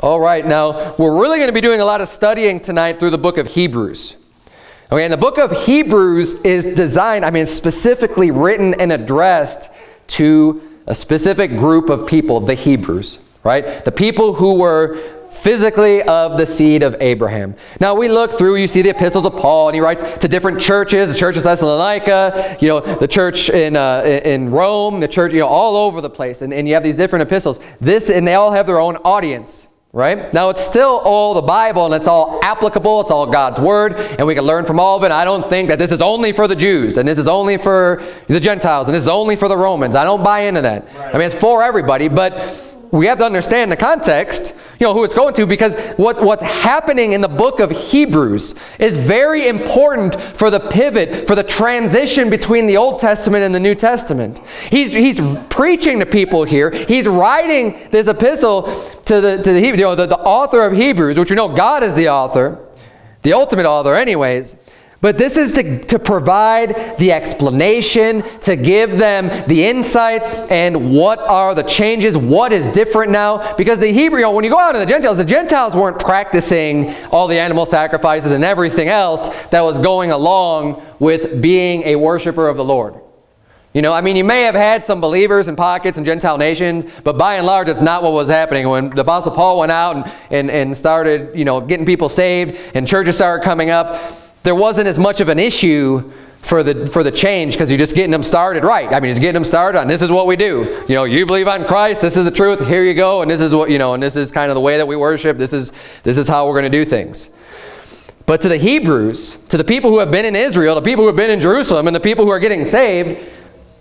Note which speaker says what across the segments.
Speaker 1: All right, now we're really going to be doing a lot of studying tonight through the book of Hebrews. Okay, and the book of Hebrews is designed, I mean, specifically written and addressed to a specific group of people, the Hebrews, right? The people who were physically of the seed of Abraham. Now we look through, you see the epistles of Paul, and he writes to different churches, the church of Thessalonica, you know, the church in, uh, in Rome, the church, you know, all over the place. And, and you have these different epistles. This, and they all have their own audience right? Now, it's still all the Bible, and it's all applicable. It's all God's Word, and we can learn from all of it. I don't think that this is only for the Jews, and this is only for the Gentiles, and this is only for the Romans. I don't buy into that. Right. I mean, it's for everybody, but we have to understand the context, you know, who it's going to, because what, what's happening in the book of Hebrews is very important for the pivot, for the transition between the Old Testament and the New Testament. He's, he's preaching to people here. He's writing this epistle to the, to the, you know, the, the author of Hebrews, which we know God is the author, the ultimate author anyways. But this is to, to provide the explanation, to give them the insights, and what are the changes, what is different now. Because the Hebrew, you know, when you go out to the Gentiles, the Gentiles weren't practicing all the animal sacrifices and everything else that was going along with being a worshiper of the Lord. You know, I mean, you may have had some believers in pockets in Gentile nations, but by and large, it's not what was happening. When the Apostle Paul went out and, and, and started, you know, getting people saved and churches started coming up, there wasn't as much of an issue for the for the change because you're just getting them started right. I mean, just getting them started on this is what we do. You know, you believe on Christ, this is the truth, here you go, and this is what, you know, and this is kind of the way that we worship. This is this is how we're going to do things. But to the Hebrews, to the people who have been in Israel, the people who have been in Jerusalem, and the people who are getting saved,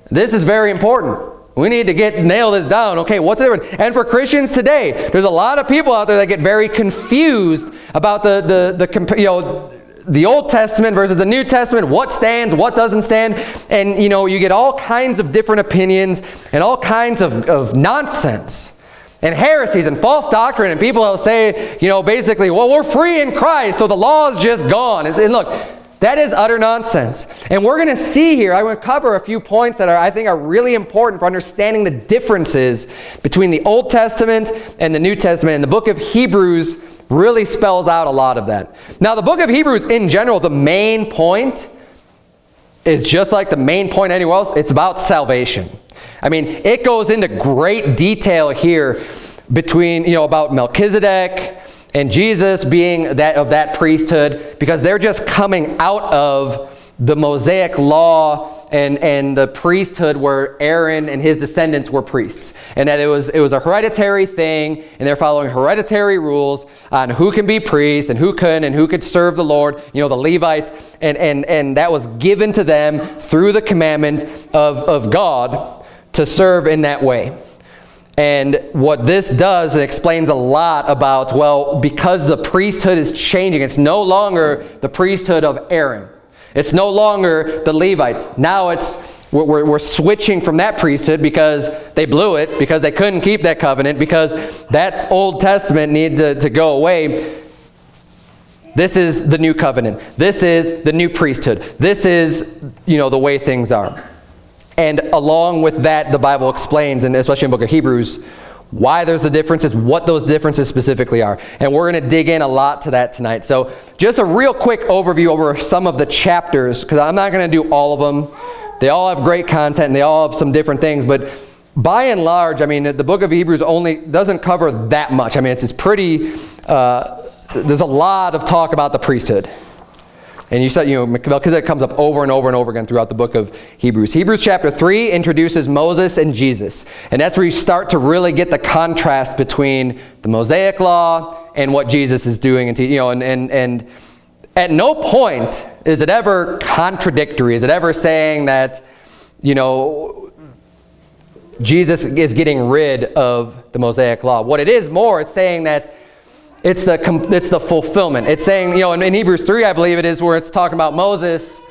Speaker 1: this is very important. We need to get nail this down. Okay, what's the difference? And for Christians today, there's a lot of people out there that get very confused about the the the you know the Old Testament versus the New Testament, what stands, what doesn't stand, and you know, you get all kinds of different opinions and all kinds of, of nonsense and heresies and false doctrine and people will say, you know, basically, well, we're free in Christ, so the law is just gone. And, look, that is utter nonsense. And we're going to see here, I to cover a few points that are, I think are really important for understanding the differences between the Old Testament and the New Testament. And the book of Hebrews really spells out a lot of that. Now, the book of Hebrews in general, the main point is just like the main point anywhere else. It's about salvation. I mean, it goes into great detail here between, you know, about Melchizedek and Jesus being that of that priesthood because they're just coming out of the Mosaic law and, and the priesthood where Aaron and his descendants were priests. And that it was, it was a hereditary thing, and they're following hereditary rules on who can be priests and who couldn't and who could serve the Lord, you know, the Levites. And, and, and that was given to them through the commandment of, of God to serve in that way. And what this does, it explains a lot about, well, because the priesthood is changing, it's no longer the priesthood of Aaron. It's no longer the Levites. Now it's we're, we're, switching from that priesthood because they blew it, because they couldn't keep that covenant, because that Old Testament needed to, to go away. This is the new covenant. This is the new priesthood. This is, you know, the way things are. And along with that, the Bible explains, and especially in book of Hebrews, why there's the differences, what those differences specifically are. And we're going to dig in a lot to that tonight. So just a real quick overview over some of the chapters, because I'm not going to do all of them. They all have great content, and they all have some different things. But by and large, I mean, the book of Hebrews only doesn't cover that much. I mean, it's, it's pretty, uh, there's a lot of talk about the priesthood. And you said, you know, Melchizedek comes up over and over and over again throughout the book of Hebrews. Hebrews chapter 3 introduces Moses and Jesus. And that's where you start to really get the contrast between the Mosaic law and what Jesus is doing. And, you know, and, and, and at no point is it ever contradictory. Is it ever saying that, you know, Jesus is getting rid of the Mosaic law. What it is more, it's saying that it's the, it's the fulfillment. It's saying, you know, in, in Hebrews 3, I believe it is, where it's talking about Moses,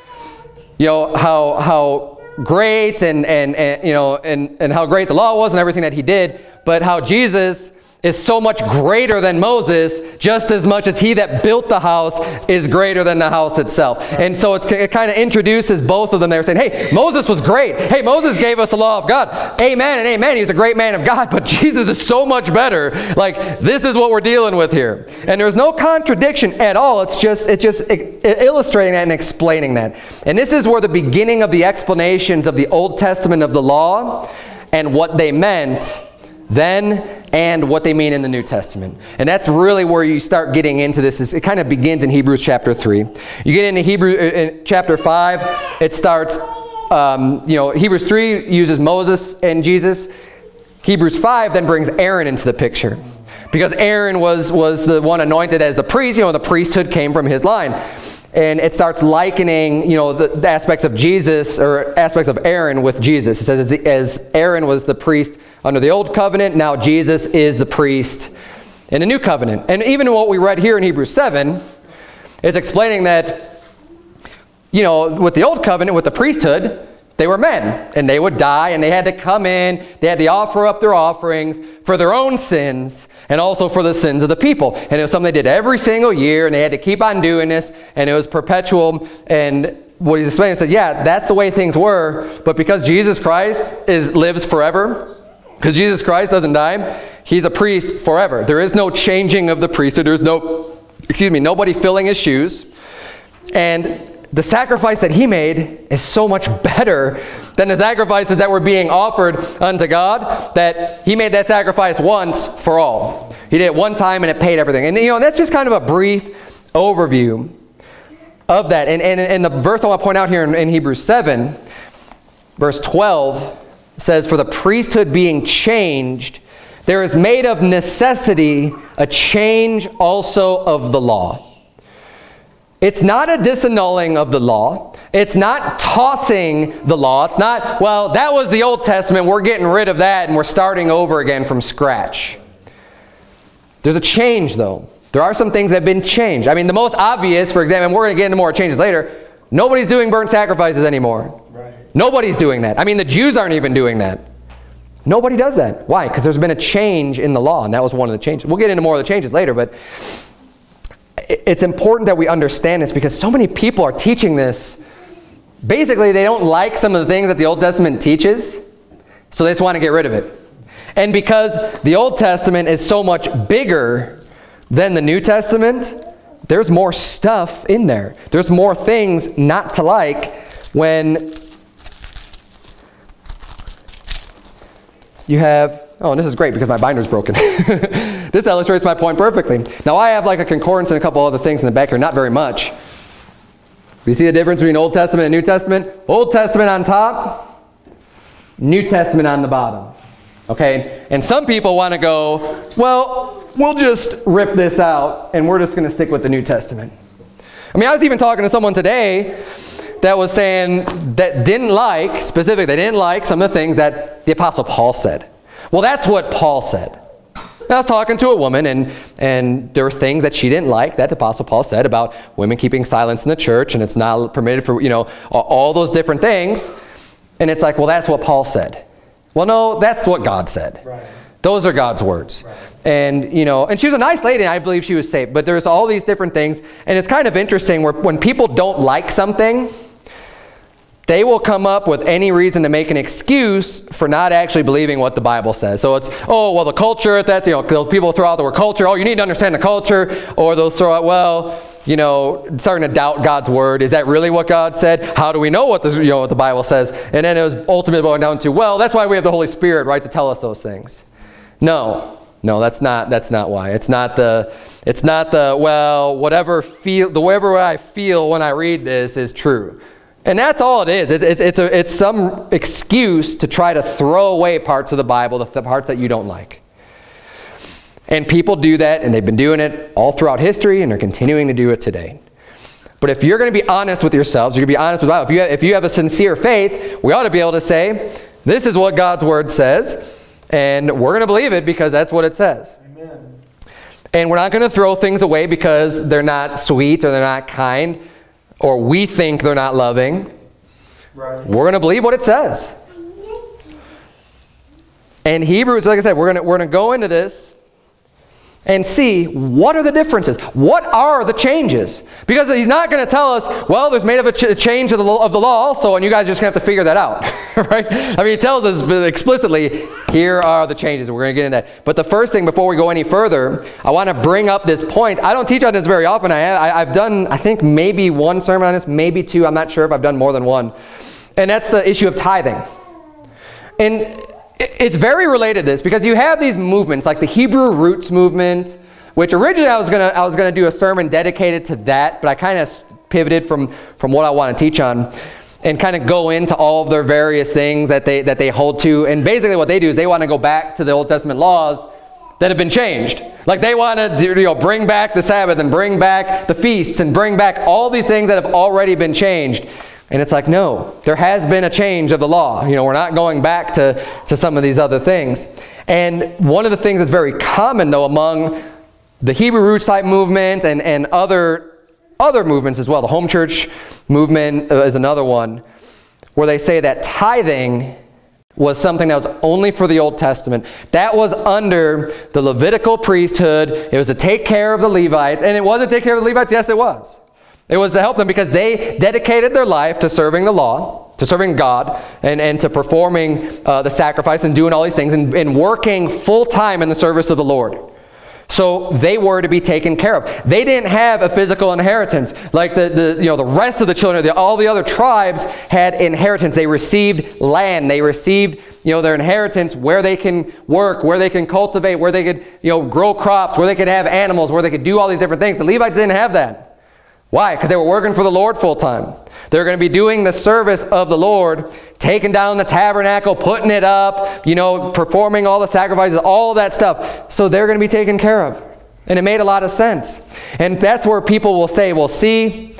Speaker 1: you know, how, how great and, and, and, you know, and, and how great the law was and everything that he did, but how Jesus is so much greater than Moses, just as much as he that built the house is greater than the house itself. And so it kind of introduces both of them there, saying, hey, Moses was great. Hey, Moses gave us the law of God. Amen and amen. He was a great man of God, but Jesus is so much better. Like, this is what we're dealing with here. And there's no contradiction at all. It's just, it's just illustrating that and explaining that. And this is where the beginning of the explanations of the Old Testament of the law and what they meant then and what they mean in the New Testament. And that's really where you start getting into this. Is it kind of begins in Hebrews chapter 3. You get into Hebrew uh, in chapter 5, it starts, um, you know, Hebrews 3 uses Moses and Jesus. Hebrews 5 then brings Aaron into the picture. Because Aaron was, was the one anointed as the priest, you know, the priesthood came from his line and it starts likening, you know, the, the, aspects of Jesus or aspects of Aaron with Jesus. It says, as, as Aaron was the priest under the old covenant, now Jesus is the priest in the new covenant. And even what we read here in Hebrews 7, it's explaining that, you know, with the old covenant, with the priesthood, they were men, and they would die, and they had to come in, they had to offer up their offerings for their own sins, and also for the sins of the people. And it was something they did every single year, and they had to keep on doing this, and it was perpetual. And what he's explaining said, yeah, that's the way things were, but because Jesus Christ is lives forever, because Jesus Christ doesn't die, he's a priest forever. There is no changing of the priesthood. There's no, excuse me, nobody filling his shoes. And the sacrifice that he made is so much better than the sacrifices that were being offered unto God that he made that sacrifice once for all. He did it one time and it paid everything. And you know, that's just kind of a brief overview of that. And, and, and the verse I want to point out here in, in Hebrews 7, verse 12, says, For the priesthood being changed, there is made of necessity a change also of the law. It's not a disannulling of the law. It's not tossing the law. It's not, well, that was the Old Testament. We're getting rid of that and we're starting over again from scratch. There's a change, though. There are some things that have been changed. I mean, the most obvious, for example, and we're going to get into more changes later, nobody's doing burnt sacrifices anymore. Nobody's doing that. I mean, the Jews aren't even doing that. Nobody does that. Why? Because there's been a change in the law, and that was one of the changes. We'll get into more of the changes later, but it's important that we understand this because so many people are teaching this. Basically, they don't like some of the things that the Old Testament teaches, so they just want to get rid of it. And because the Old Testament is so much bigger than the New Testament, there's more stuff in there. There's more things not to like when you have Oh, and this is great because my binder's broken. this illustrates my point perfectly. Now I have like a concordance and a couple other things in the back here, not very much. You see the difference between Old Testament and New Testament? Old Testament on top, New Testament on the bottom. Okay? And some people want to go, well, we'll just rip this out and we're just going to stick with the New Testament. I mean, I was even talking to someone today that was saying that didn't like, specifically, they didn't like some of the things that the Apostle Paul said. Well, that's what Paul said. I was talking to a woman, and, and there were things that she didn't like that the Apostle Paul said about women keeping silence in the church, and it's not permitted for, you know, all those different things. And it's like, well, that's what Paul said. Well, no, that's what God said. Right. Those are God's words. Right. And, you know, and she was a nice lady, and I believe she was saved. But there's all these different things. And it's kind of interesting where when people don't like something, they will come up with any reason to make an excuse for not actually believing what the Bible says. So it's, oh, well, the culture at that, you know, people throw out the word culture. Oh, you need to understand the culture. Or they'll throw out, well, you know, starting to doubt God's word. Is that really what God said? How do we know what the, you know, what the Bible says? And then it was ultimately going down to, well, that's why we have the Holy Spirit, right, to tell us those things. No, no, that's not, that's not why. It's not the, it's not the, well, whatever feel, the whatever I feel when I read this is true. And that's all it is. It's, it's, it's, a, it's some excuse to try to throw away parts of the Bible, the, the parts that you don't like. And people do that, and they've been doing it all throughout history, and they're continuing to do it today. But if you're going to be honest with yourselves, you're going to be honest with God. If you, have, if you have a sincere faith, we ought to be able to say, this is what God's Word says, and we're going to believe it because that's what it says. Amen. And we're not going to throw things away because they're not sweet or they're not kind or we think they're not loving, right. we're going to believe what it says. And Hebrews, like I said, we're going we're going to go into this and see what are the differences? What are the changes? Because he's not going to tell us, well, there's made of a ch change of the, of the law also, and you guys are just going to have to figure that out, right? I mean, he tells us explicitly, here are the changes. We're going to get into that. But the first thing, before we go any further, I want to bring up this point. I don't teach on this very often. I have, I, I've done, I think, maybe one sermon on this, maybe two. I'm not sure if I've done more than one. And that's the issue of tithing. And it's very related to this because you have these movements like the Hebrew roots movement, which originally I was gonna I was gonna do a sermon dedicated to that, but I kind of pivoted from from what I want to teach on and kind of go into all of their various things that they that they hold to. And basically what they do is they want to go back to the Old Testament laws that have been changed. Like they want to you know, bring back the Sabbath and bring back the feasts and bring back all these things that have already been changed. And it's like, no, there has been a change of the law. You know, we're not going back to, to some of these other things. And one of the things that's very common, though, among the Hebrew roots type movement and, and other, other movements as well, the home church movement uh, is another one, where they say that tithing was something that was only for the Old Testament. That was under the Levitical priesthood. It was to take care of the Levites. And it wasn't to take care of the Levites? Yes, it was. It was to help them because they dedicated their life to serving the law, to serving God, and, and to performing uh, the sacrifice and doing all these things and, and working full time in the service of the Lord. So they were to be taken care of. They didn't have a physical inheritance. Like the, the, you know, the rest of the children, the, all the other tribes had inheritance. They received land. They received you know, their inheritance where they can work, where they can cultivate, where they could you know, grow crops, where they could have animals, where they could do all these different things. The Levites didn't have that. Why? Because they were working for the Lord full time. They're going to be doing the service of the Lord, taking down the tabernacle, putting it up, you know, performing all the sacrifices, all that stuff. So they're going to be taken care of. And it made a lot of sense. And that's where people will say, well, see,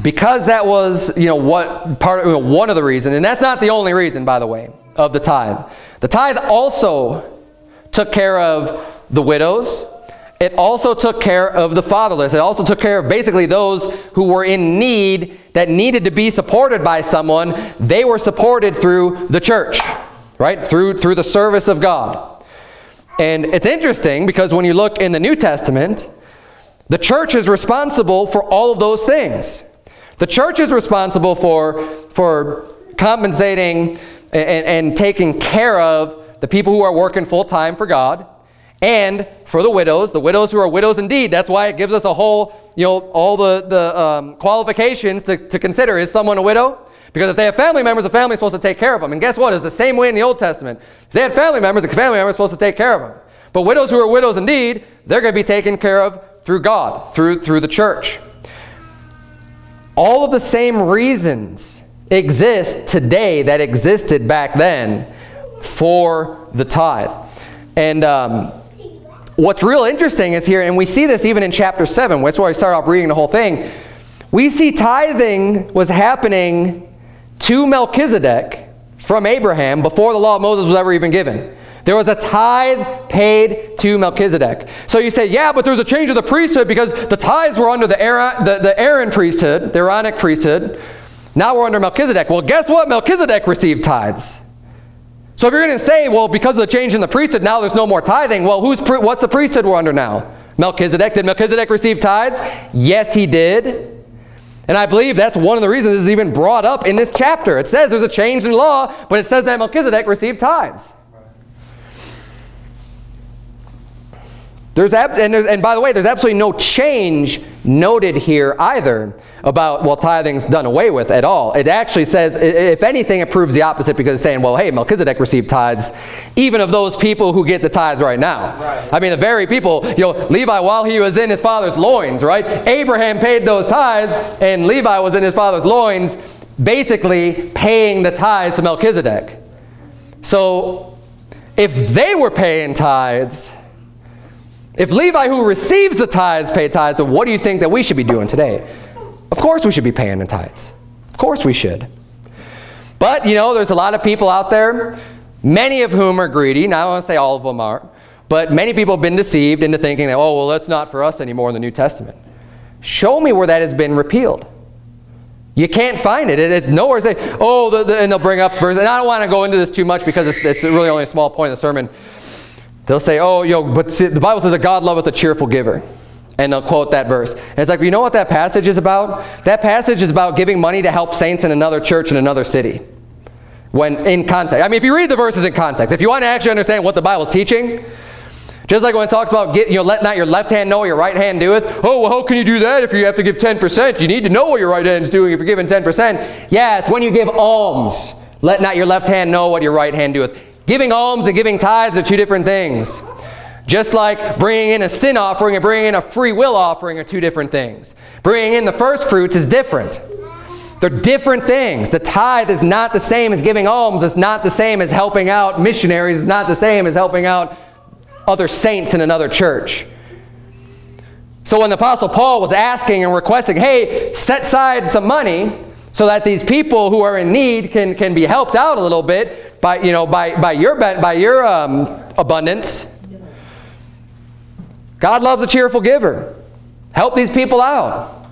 Speaker 1: because that was, you know, what part of, you know, one of the reasons, and that's not the only reason, by the way, of the tithe. The tithe also took care of the widows, it also took care of the fatherless. It also took care of basically those who were in need that needed to be supported by someone. They were supported through the church, right? Through, through the service of God. And it's interesting because when you look in the New Testament, the church is responsible for all of those things. The church is responsible for, for compensating and, and taking care of the people who are working full-time for God and for the widows, the widows who are widows indeed. That's why it gives us a whole, you know, all the, the um, qualifications to, to consider. Is someone a widow? Because if they have family members, the family is supposed to take care of them. And guess what? It's the same way in the Old Testament. If they had family members, the family members supposed to take care of them. But widows who are widows indeed, they're going to be taken care of through God, through, through the church. All of the same reasons exist today that existed back then for the tithe. And um, What's real interesting is here, and we see this even in chapter 7, that's where I start off reading the whole thing. We see tithing was happening to Melchizedek from Abraham before the law of Moses was ever even given. There was a tithe paid to Melchizedek. So you say, yeah, but there's a change of the priesthood because the tithes were under the Aaron, the, the Aaron priesthood, the Aaronic priesthood. Now we're under Melchizedek. Well, guess what? Melchizedek received tithes. So if you're going to say, well, because of the change in the priesthood, now there's no more tithing, well, who's what's the priesthood we're under now? Melchizedek. Did Melchizedek receive tithes? Yes, he did. And I believe that's one of the reasons this is even brought up in this chapter. It says there's a change in law, but it says that Melchizedek received tithes. There's, and, there's, and by the way, there's absolutely no change noted here either about, well, tithing's done away with at all. It actually says, if anything, it proves the opposite because it's saying, well, hey, Melchizedek received tithes, even of those people who get the tithes right now. Right. I mean, the very people, you know, Levi, while he was in his father's loins, right? Abraham paid those tithes, and Levi was in his father's loins, basically paying the tithes to Melchizedek. So, if they were paying tithes, if Levi, who receives the tithes, paid tithes, what do you think that we should be doing today? Of course we should be paying the tithes. Of course we should. But, you know, there's a lot of people out there, many of whom are greedy. Now, I don't want to say all of them are. But many people have been deceived into thinking that, oh, well, that's not for us anymore in the New Testament. Show me where that has been repealed. You can't find it. it, it nowhere say, oh, the, the, and they'll bring up verses. And I don't want to go into this too much because it's, it's really only a small point of the sermon. They'll say, oh, yo, but see, the Bible says that God loveth a cheerful giver. And they'll quote that verse. And it's like, you know what that passage is about? That passage is about giving money to help saints in another church in another city. When in context. I mean, if you read the verses in context, if you want to actually understand what the Bible's teaching, just like when it talks about, get, you know, let not your left hand know what your right hand doeth. Oh, well, how can you do that if you have to give 10%? You need to know what your right hand is doing if you're giving 10%. Yeah, it's when you give alms. Let not your left hand know what your right hand doeth. Giving alms and giving tithes are two different things. Just like bringing in a sin offering and bringing in a free will offering are two different things. Bringing in the first fruits is different. They're different things. The tithe is not the same as giving alms. It's not the same as helping out missionaries. It's not the same as helping out other saints in another church. So when the Apostle Paul was asking and requesting, hey, set aside some money so that these people who are in need can, can be helped out a little bit by, you know, by, by your, by your um, abundance. God loves a cheerful giver. Help these people out.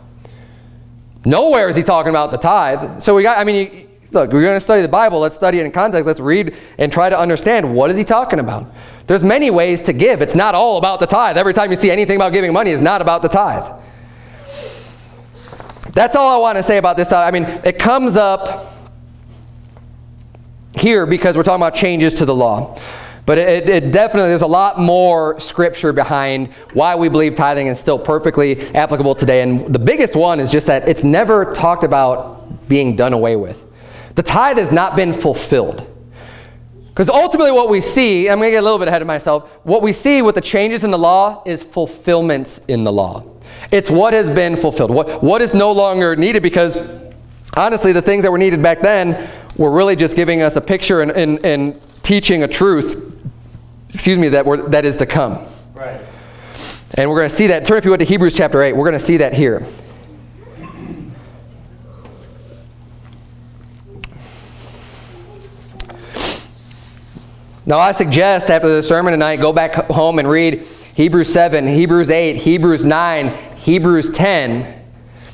Speaker 1: Nowhere is he talking about the tithe. So we got, I mean, you, look, we're going to study the Bible. Let's study it in context. Let's read and try to understand what is he talking about. There's many ways to give. It's not all about the tithe. Every time you see anything about giving money, it's not about the tithe. That's all I want to say about this. Uh, I mean, it comes up here because we're talking about changes to the law. But it, it, definitely, there's a lot more scripture behind why we believe tithing is still perfectly applicable today. And the biggest one is just that it's never talked about being done away with. The tithe has not been fulfilled. Because ultimately what we see, I'm going to get a little bit ahead of myself, what we see with the changes in the law is fulfillment in the law. It's what has been fulfilled, what, what is no longer needed because honestly the things that were needed back then were really just giving us a picture and, and, and teaching a truth, excuse me, that, we're, that is to come. Right. And we're going to see that. Turn if you would to Hebrews chapter 8. We're going to see that here. Now I suggest after the sermon tonight, go back home and read Hebrews 7, Hebrews 8, Hebrews 9, Hebrews 10,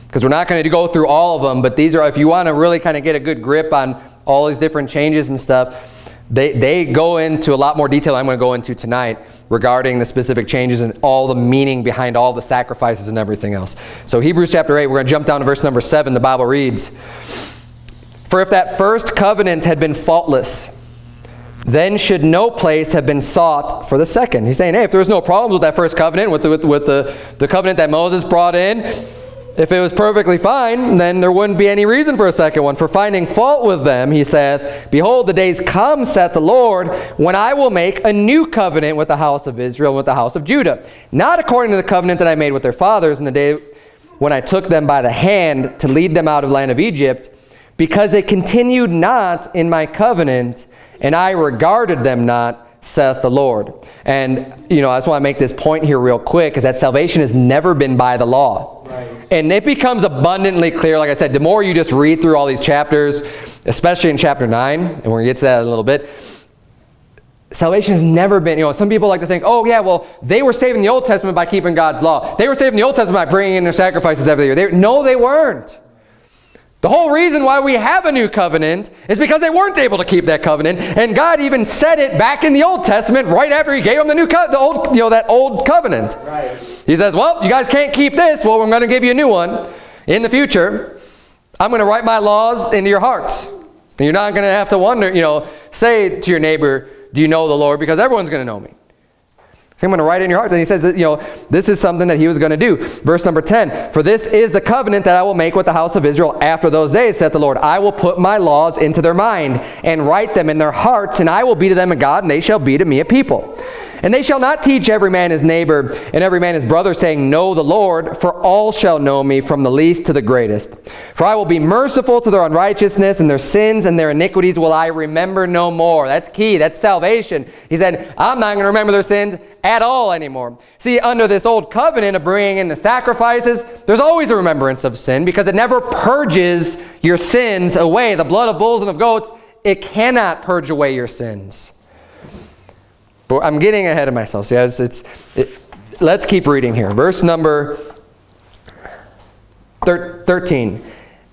Speaker 1: because we're not going to go through all of them, but these are, if you want to really kind of get a good grip on all these different changes and stuff, they, they go into a lot more detail I'm going to go into tonight regarding the specific changes and all the meaning behind all the sacrifices and everything else. So Hebrews chapter 8, we're going to jump down to verse number 7. The Bible reads, For if that first covenant had been faultless, then should no place have been sought for the second. He's saying, hey, if there was no problems with that first covenant, with the, with, with the, the covenant that Moses brought in, if it was perfectly fine, then there wouldn't be any reason for a second one. For finding fault with them, he saith, Behold, the days come, saith the Lord, when I will make a new covenant with the house of Israel and with the house of Judah. Not according to the covenant that I made with their fathers in the day when I took them by the hand to lead them out of the land of Egypt, because they continued not in my covenant, and I regarded them not, saith the Lord. And, you know, I just want to make this point here real quick, is that salvation has never been by the law. Right. And it becomes abundantly clear, like I said, the more you just read through all these chapters, especially in chapter 9, and we're going to get to that in a little bit, salvation has never been, you know, some people like to think, oh yeah, well, they were saved in the Old Testament by keeping God's law. They were saved in the Old Testament by bringing in their sacrifices every year. They, no, they weren't. The whole reason why we have a new covenant is because they weren't able to keep that covenant, and God even said it back in the Old Testament right after He gave them the new the old, you know, that old covenant. Right. He says, "Well, you guys can't keep this. Well, I'm going to give you a new one in the future. I'm going to write my laws into your hearts, and you're not going to have to wonder, you know, say to your neighbor, "Do you know the Lord?" Because everyone's going to know me. I'm going to write it in your heart. And he says that, you know, this is something that he was going to do. Verse number 10, For this is the covenant that I will make with the house of Israel after those days, saith the Lord. I will put my laws into their mind and write them in their hearts, and I will be to them a God, and they shall be to me a people. And they shall not teach every man his neighbor and every man his brother, saying, Know the Lord, for all shall know me from the least to the greatest. For I will be merciful to their unrighteousness, and their sins and their iniquities will I remember no more. That's key. That's salvation. He said, I'm not going to remember their sins at all anymore. See, under this old covenant of bringing in the sacrifices, there's always a remembrance of sin because it never purges your sins away. The blood of bulls and of goats, it cannot purge away your sins. But I'm getting ahead of myself. So yeah, it's, it's it, let's keep reading here. Verse number 13.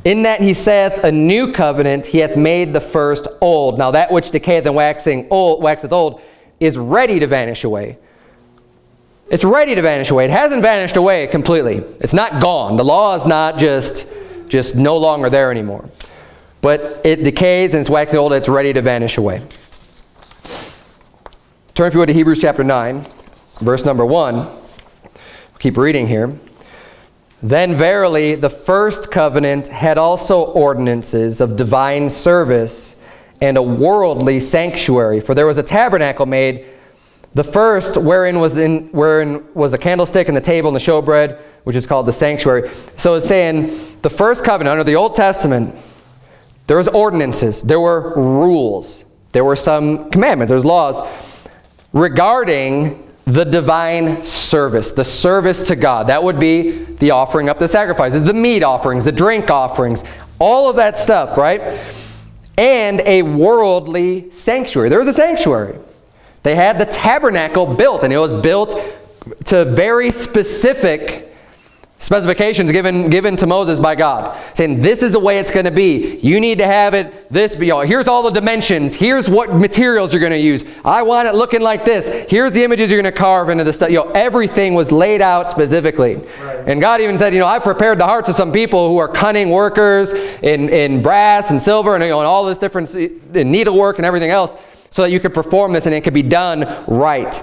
Speaker 1: In that he saith, a new covenant he hath made the first old. Now that which decayeth and waxing old, waxeth old is ready to vanish away. It's ready to vanish away. It hasn't vanished away completely. It's not gone. The law is not just, just no longer there anymore. But it decays and it's waxing old. It's ready to vanish away. Turn if you would to Hebrews chapter 9, verse number 1. Keep reading here. Then verily the first covenant had also ordinances of divine service and a worldly sanctuary. For there was a tabernacle made, the first wherein was, in, wherein was a candlestick and the table and the showbread, which is called the sanctuary. So it's saying the first covenant under the Old Testament, there was ordinances, there were rules, there were some commandments, there's laws regarding the divine service, the service to God. That would be the offering up the sacrifices, the meat offerings, the drink offerings, all of that stuff, right? And a worldly sanctuary. There was a sanctuary. They had the tabernacle built, and it was built to very specific Specifications given, given to Moses by God, saying this is the way it's going to be. You need to have it this be all. Here's all the dimensions. Here's what materials you're going to use. I want it looking like this. Here's the images you're going to carve into the stuff. You know, everything was laid out specifically. Right. And God even said, you know, I've prepared the hearts of some people who are cunning workers in, in brass and silver and, you know, and all this different in needlework and everything else so that you could perform this and it could be done right.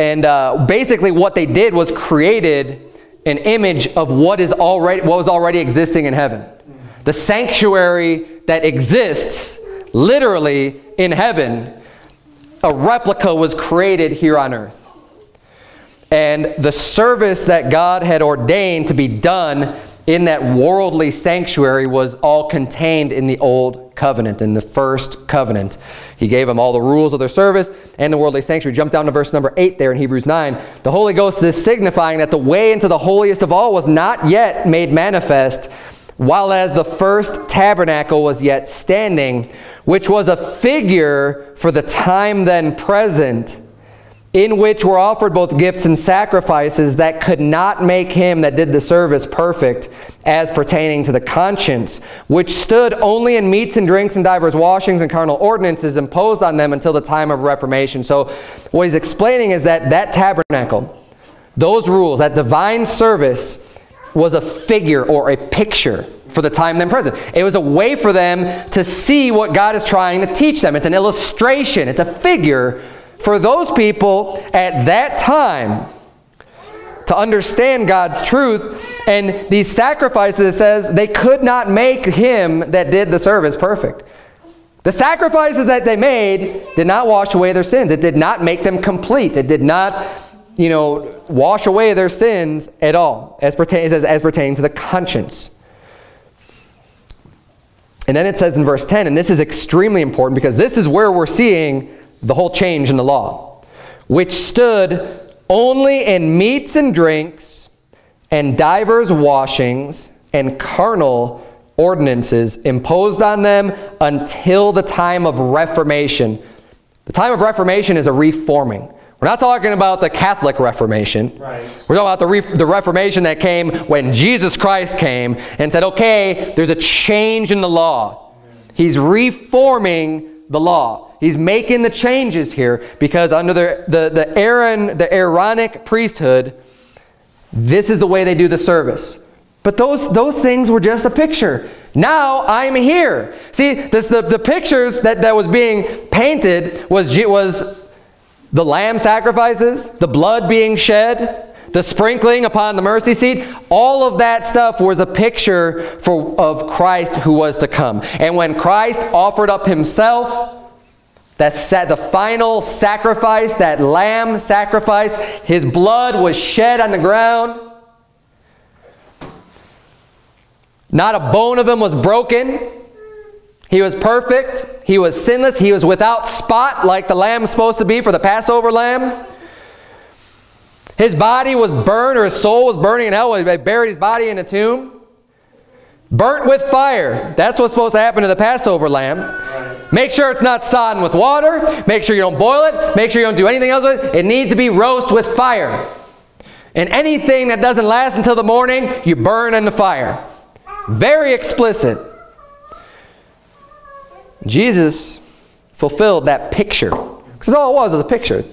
Speaker 1: And uh, basically what they did was created an image of what is already what was already existing in heaven. The sanctuary that exists literally in heaven, a replica was created here on earth. And the service that God had ordained to be done in that worldly sanctuary was all contained in the old covenant, in the first covenant. He gave them all the rules of their service and the worldly sanctuary. Jump down to verse number 8 there in Hebrews 9. The Holy Ghost is signifying that the way into the holiest of all was not yet made manifest, while as the first tabernacle was yet standing, which was a figure for the time then present, in which were offered both gifts and sacrifices that could not make him that did the service perfect as pertaining to the conscience, which stood only in meats and drinks and divers washings and carnal ordinances imposed on them until the time of Reformation. So what he's explaining is that that tabernacle, those rules, that divine service was a figure or a picture for the time then present. It was a way for them to see what God is trying to teach them. It's an illustration. It's a figure for those people at that time to understand God's truth. And these sacrifices, it says, they could not make him that did the service perfect. The sacrifices that they made did not wash away their sins. It did not make them complete. It did not, you know, wash away their sins at all, as, pertains, as, as pertaining to the conscience. And then it says in verse 10, and this is extremely important because this is where we're seeing the whole change in the law, which stood only in meats and drinks and divers washings and carnal ordinances imposed on them until the time of Reformation. The time of Reformation is a reforming. We're not talking about the Catholic Reformation. Right. We're talking about the, Re the Reformation that came when Jesus Christ came and said, okay, there's a change in the law. He's reforming the law. He's making the changes here because under the, the, the Aaron, the Aaronic priesthood, this is the way they do the service. But those, those things were just a picture. Now I'm here. See, this, the, the pictures that, that was being painted was, was the lamb sacrifices, the blood being shed, the sprinkling upon the mercy seat, all of that stuff was a picture for, of Christ who was to come. And when Christ offered up himself, that set the final sacrifice, that lamb sacrifice, his blood was shed on the ground. Not a bone of him was broken. He was perfect. He was sinless. He was without spot like the lamb is supposed to be for the Passover lamb. His body was burned or his soul was burning in hell. They buried his body in a tomb. Burnt with fire. That's what's supposed to happen to the Passover lamb. Make sure it's not sodden with water. Make sure you don't boil it. Make sure you don't do anything else with it. It needs to be roast with fire. And anything that doesn't last until the morning, you burn in the fire. Very explicit. Jesus fulfilled that picture Because all it was was a picture.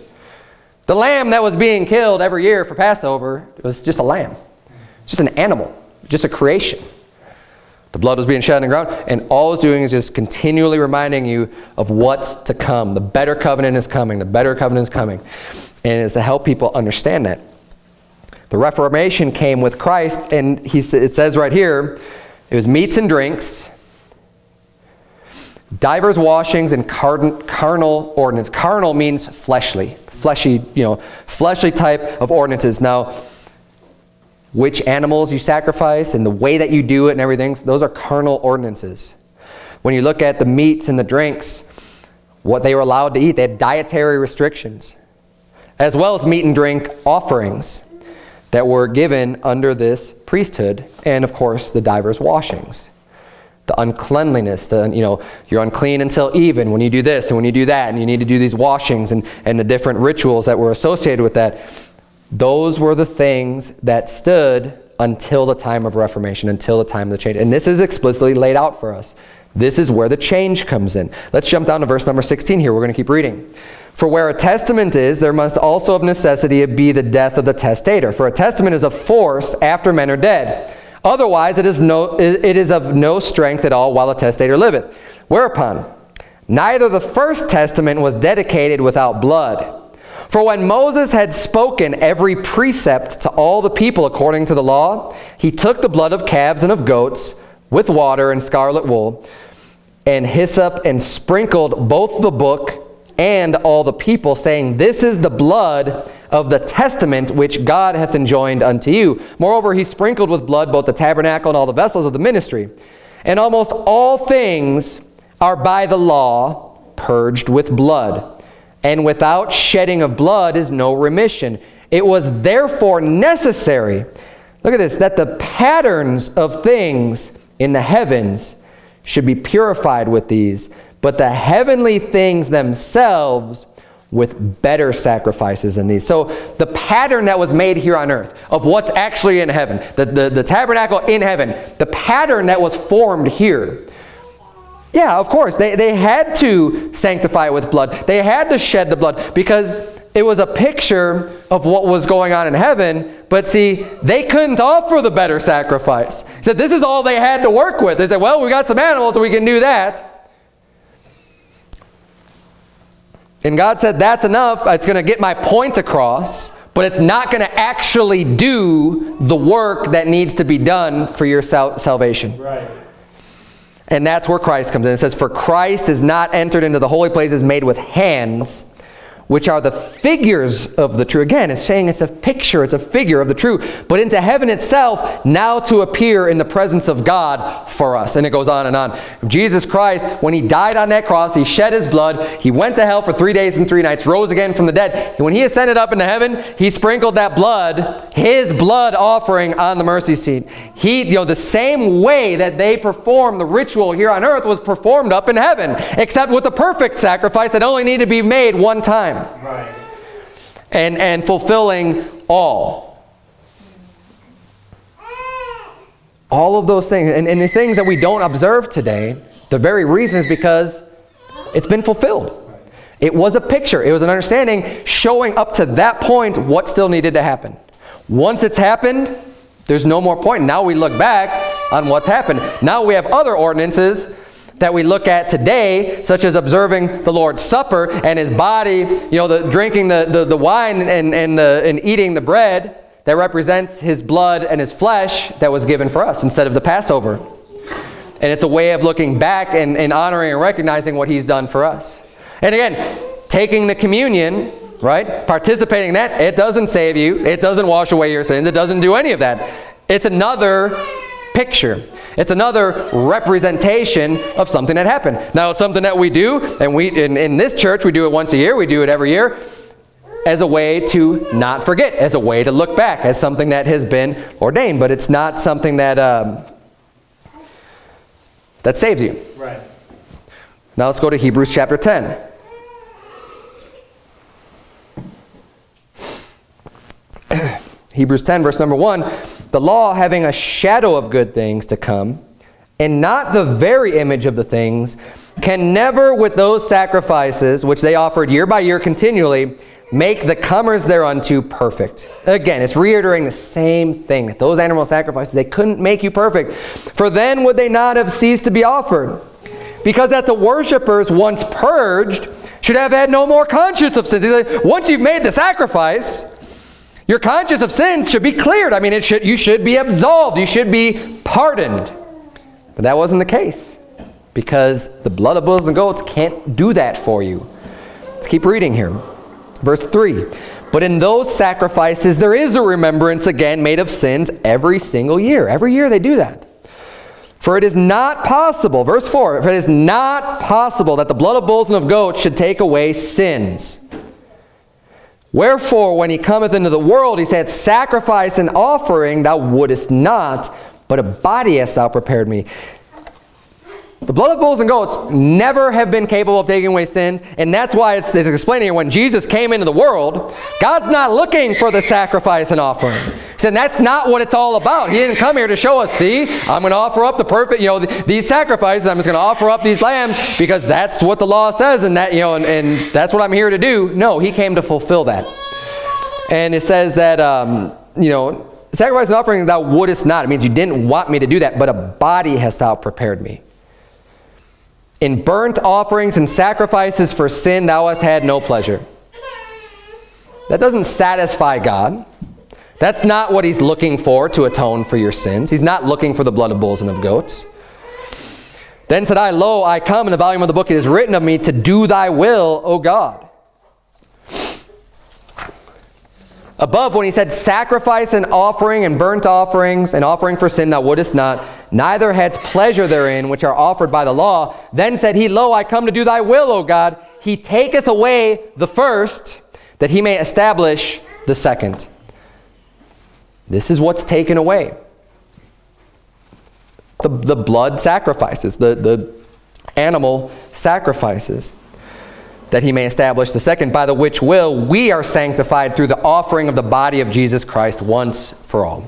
Speaker 1: The lamb that was being killed every year for Passover was just a lamb, just an animal, just a creation. The blood was being shed on the ground, and all it's doing is just continually reminding you of what's to come. The better covenant is coming. The better covenant is coming. And it is to help people understand that. The Reformation came with Christ, and he, it says right here, it was meats and drinks, divers washings, and carnal ordinance. Carnal means fleshly, fleshy, you know, fleshly type of ordinances. Now, which animals you sacrifice and the way that you do it and everything, those are carnal ordinances. When you look at the meats and the drinks, what they were allowed to eat, they had dietary restrictions, as well as meat and drink offerings that were given under this priesthood, and of course the divers washings. The uncleanliness, the, you know, you're unclean until even when you do this and when you do that, and you need to do these washings and, and the different rituals that were associated with that. Those were the things that stood until the time of Reformation, until the time of the change. And this is explicitly laid out for us. This is where the change comes in. Let's jump down to verse number 16 here. We're going to keep reading. For where a testament is, there must also of necessity be the death of the testator. For a testament is of force after men are dead. Otherwise, it is, no, it is of no strength at all while the testator liveth. Whereupon, neither the first testament was dedicated without blood. For when Moses had spoken every precept to all the people according to the law, he took the blood of calves and of goats with water and scarlet wool, and hyssop, and sprinkled both the book and all the people, saying, This is the blood of the testament which God hath enjoined unto you. Moreover, he sprinkled with blood both the tabernacle and all the vessels of the ministry. And almost all things are by the law purged with blood. And without shedding of blood is no remission. It was therefore necessary, look at this, that the patterns of things in the heavens should be purified with these but the heavenly things themselves with better sacrifices than these. So the pattern that was made here on earth of what's actually in heaven, the, the, the tabernacle in heaven, the pattern that was formed here, yeah, of course, they, they had to sanctify it with blood. They had to shed the blood because it was a picture of what was going on in heaven. But see, they couldn't offer the better sacrifice. Said this is all they had to work with. They said, well, we got some animals, so we can do that. And God said, that's enough. It's going to get my point across, but it's not going to actually do the work that needs to be done for your sal salvation. Right. And that's where Christ comes in. It says, For Christ is not entered into the holy places made with hands, which are the figures of the true. Again, it's saying it's a picture, it's a figure of the true. But into heaven itself, now to appear in the presence of God for us. And it goes on and on. Jesus Christ, when he died on that cross, he shed his blood, he went to hell for three days and three nights, rose again from the dead. And when he ascended up into heaven, he sprinkled that blood, his blood offering on the mercy seat. He, you know, the same way that they performed the ritual here on earth was performed up in heaven, except with the perfect sacrifice that only needed to be made one time. Right. And, and fulfilling all. All of those things. And, and the things that we don't observe today, the very reason is because it's been fulfilled. It was a picture. It was an understanding showing up to that point what still needed to happen. Once it's happened, there's no more point. Now we look back on what's happened. Now we have other ordinances that we look at today, such as observing the Lord's Supper and his body, you know, the, drinking the, the, the wine and, and, the, and eating the bread that represents his blood and his flesh that was given for us instead of the Passover. And it's a way of looking back and, and honoring and recognizing what he's done for us. And again, taking the communion, right, participating in that, it doesn't save you. It doesn't wash away your sins. It doesn't do any of that. It's another picture. It's another representation of something that happened. Now, it's something that we do, and we in, in this church, we do it once a year. We do it every year as a way to not forget, as a way to look back, as something that has been ordained. But it's not something that, um, that saves you. Right. Now let's go to Hebrews chapter 10. Hebrews 10, verse number 1 the law having a shadow of good things to come, and not the very image of the things, can never with those sacrifices which they offered year by year continually make the comers thereunto perfect. Again, it's reiterating the same thing. That those animal sacrifices, they couldn't make you perfect. For then would they not have ceased to be offered. Because that the worshippers, once purged, should have had no more conscience of sins. Once you've made the sacrifice, your conscience of sins should be cleared. I mean, it should, you should be absolved. You should be pardoned. But that wasn't the case. Because the blood of bulls and goats can't do that for you. Let's keep reading here. Verse 3. But in those sacrifices there is a remembrance again made of sins every single year. Every year they do that. For it is not possible, verse 4, for it is not possible that the blood of bulls and of goats should take away sins. Wherefore, when he cometh into the world, he said, Sacrifice and offering thou wouldest not, but a body hast thou prepared me. The blood of bulls and goats never have been capable of taking away sins, and that's why it's, it's explaining when Jesus came into the world, God's not looking for the sacrifice and offering. He said that's not what it's all about. He didn't come here to show us, see, I'm going to offer up the perfect, you know, these sacrifices, I'm just going to offer up these lambs because that's what the law says, and that, you know, and, and that's what I'm here to do. No, he came to fulfill that. And it says that, um, you know, sacrifice and offering thou wouldest not. It means you didn't want me to do that, but a body hast thou prepared me. In burnt offerings and sacrifices for sin thou hast had no pleasure. That doesn't satisfy God. That's not what he's looking for to atone for your sins. He's not looking for the blood of bulls and of goats. Then said I, Lo, I come, in the volume of the book it is written of me to do thy will, O God. Above, when he said, Sacrifice and offering and burnt offerings and offering for sin thou wouldest not, neither hadst pleasure therein, which are offered by the law. Then said he, Lo, I come to do thy will, O God. He taketh away the first, that he may establish the second. This is what's taken away. The, the blood sacrifices, the, the animal sacrifices that he may establish the second, by the which will we are sanctified through the offering of the body of Jesus Christ once for all.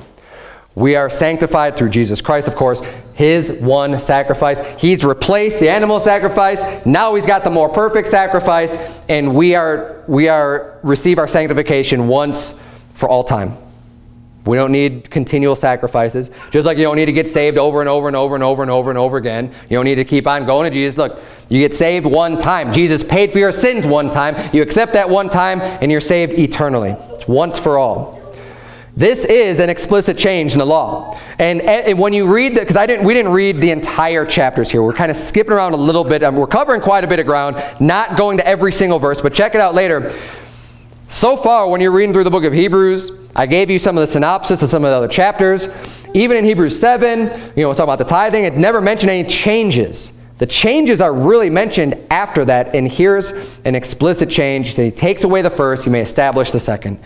Speaker 1: We are sanctified through Jesus Christ, of course, his one sacrifice. He's replaced the animal sacrifice. Now he's got the more perfect sacrifice, and we are we are receive our sanctification once for all time. We don't need continual sacrifices. Just like you don't need to get saved over and over and over and over and over and over again. You don't need to keep on going to Jesus. Look, you get saved one time. Jesus paid for your sins one time. You accept that one time and you're saved eternally. It's once for all. This is an explicit change in the law. And, and when you read that, because I didn't we didn't read the entire chapters here. We're kind of skipping around a little bit. Um, we're covering quite a bit of ground, not going to every single verse, but check it out later. So far, when you're reading through the book of Hebrews, I gave you some of the synopsis of some of the other chapters. Even in Hebrews 7, you know, it's talking about the tithing. It never mentioned any changes. The changes are really mentioned after that, and here's an explicit change. Said he takes away the first, he may establish the second.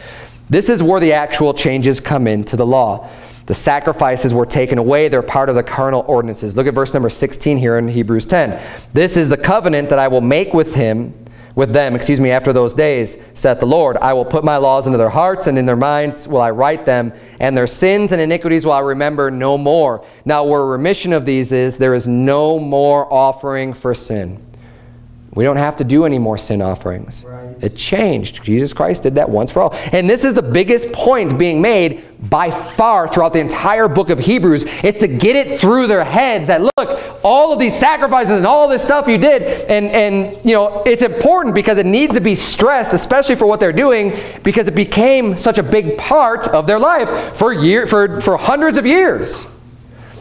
Speaker 1: This is where the actual changes come into the law. The sacrifices were taken away. They're part of the carnal ordinances. Look at verse number 16 here in Hebrews 10. This is the covenant that I will make with him with them, excuse me, after those days, saith the Lord. I will put my laws into their hearts, and in their minds will I write them, and their sins and iniquities will I remember no more. Now, where remission of these is, there is no more offering for sin. We don't have to do any more sin offerings. Right. It changed. Jesus Christ did that once for all. And this is the biggest point being made by far throughout the entire book of Hebrews. It's to get it through their heads that, look, all of these sacrifices and all this stuff you did, and, and you know, it's important because it needs to be stressed, especially for what they're doing, because it became such a big part of their life for, year, for, for hundreds of years.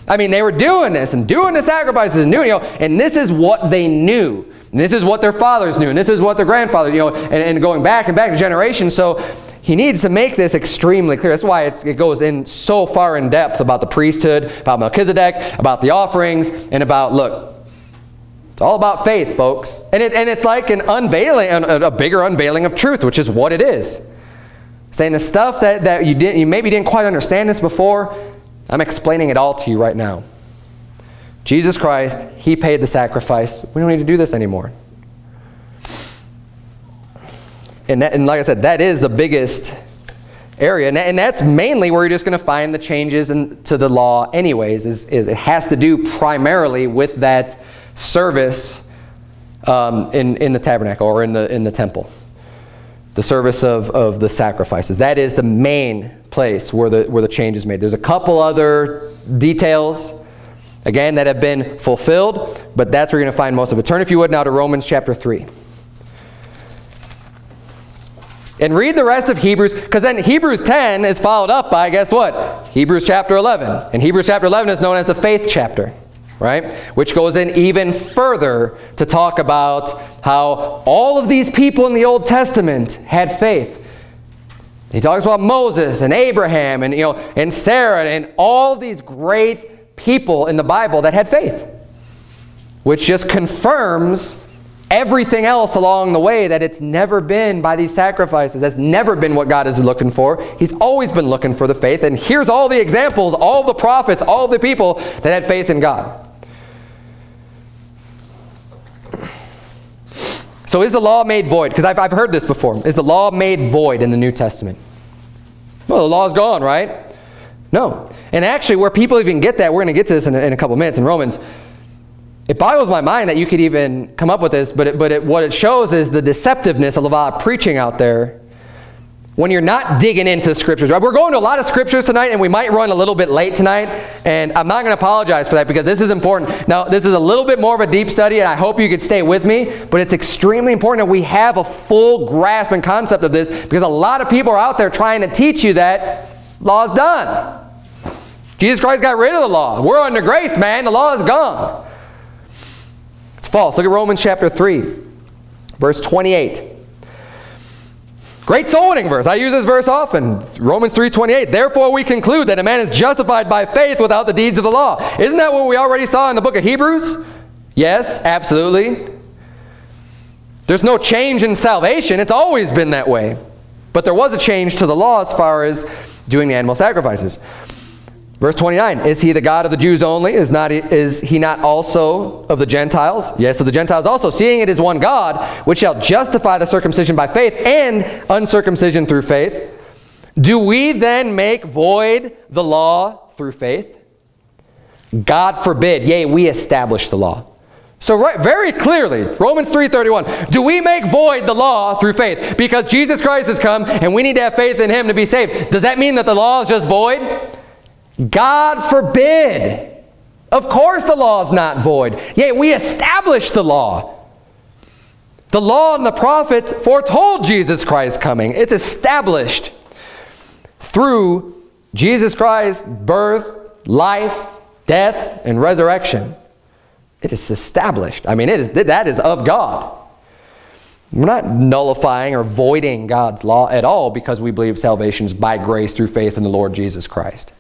Speaker 1: I mean, they were doing this and doing the sacrifices and doing, you know, and this is what they knew. And this is what their fathers knew, and this is what their grandfathers, you know, and, and going back and back to generations. So he needs to make this extremely clear. That's why it goes in so far in depth about the priesthood, about Melchizedek, about the offerings, and about, look, it's all about faith, folks. And, it, and it's like an unveiling, a, a bigger unveiling of truth, which is what it is. Saying the stuff that, that you, didn't, you maybe didn't quite understand this before, I'm explaining it all to you right now. Jesus Christ, he paid the sacrifice. We don't need to do this anymore. And, that, and like I said, that is the biggest area. And, that, and that's mainly where you're just going to find the changes in, to the law anyways. Is, is it has to do primarily with that service um, in, in the tabernacle or in the, in the temple. The service of, of the sacrifices. That is the main place where the, where the change is made. There's a couple other details, again, that have been fulfilled, but that's where you're going to find most of it. Turn, if you would, now to Romans chapter 3. And read the rest of Hebrews, because then Hebrews 10 is followed up by, guess what? Hebrews chapter 11. And Hebrews chapter 11 is known as the faith chapter, right? Which goes in even further to talk about how all of these people in the Old Testament had faith. He talks about Moses and Abraham and, you know, and Sarah and all these great people in the Bible that had faith, which just confirms everything else along the way that it's never been by these sacrifices. That's never been what God is looking for. He's always been looking for the faith. And here's all the examples, all the prophets, all the people that had faith in God. So is the law made void? Because I've, I've heard this before. Is the law made void in the New Testament? Well, the law's gone, right? No. And actually, where people even get that, we're going to get to this in a, in a couple minutes in Romans. It boggles my mind that you could even come up with this, but, it, but it, what it shows is the deceptiveness of a lot of preaching out there when you're not digging into scriptures. Right? We're going to a lot of scriptures tonight, and we might run a little bit late tonight, and I'm not going to apologize for that because this is important. Now, this is a little bit more of a deep study, and I hope you could stay with me, but it's extremely important that we have a full grasp and concept of this because a lot of people are out there trying to teach you that law's done. Jesus Christ got rid of the law. We're under grace, man. The law is gone. False. Look at Romans chapter 3, verse 28. Great soul winning verse. I use this verse often. Romans 3.28. Therefore we conclude that a man is justified by faith without the deeds of the law. Isn't that what we already saw in the book of Hebrews? Yes, absolutely. There's no change in salvation. It's always been that way. But there was a change to the law as far as doing the animal sacrifices. Verse 29, is he the God of the Jews only? Is, not, is he not also of the Gentiles? Yes, of the Gentiles also, seeing it is one God, which shall justify the circumcision by faith and uncircumcision through faith. Do we then make void the law through faith? God forbid, yea, we establish the law. So right, very clearly, Romans 3.31, do we make void the law through faith? Because Jesus Christ has come and we need to have faith in him to be saved. Does that mean that the law is just void? God forbid. Of course the law is not void. Yea, we establish the law. The law and the prophets foretold Jesus Christ coming. It's established through Jesus Christ's birth, life, death, and resurrection. It is established. I mean, it is, that is of God. We're not nullifying or voiding God's law at all because we believe salvation is by grace through faith in the Lord Jesus Christ.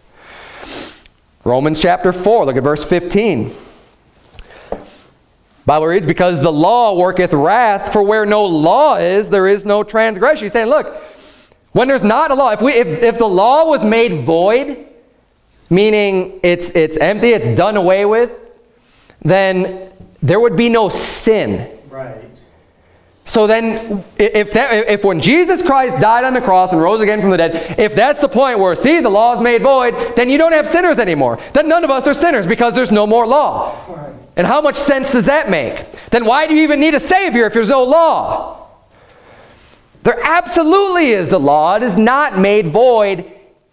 Speaker 1: Romans chapter 4, look at verse 15. Bible reads, because the law worketh wrath, for where no law is, there is no transgression. He's saying, look, when there's not a law, if, we, if, if the law was made void, meaning it's, it's empty, it's done away with, then there would be no sin.
Speaker 2: Right.
Speaker 1: So then, if, that, if when Jesus Christ died on the cross and rose again from the dead, if that's the point where, see, the law is made void, then you don't have sinners anymore. Then none of us are sinners because there's no more law. And how much sense does that make? Then why do you even need a Savior if there's no law? There absolutely is a law. It is not made void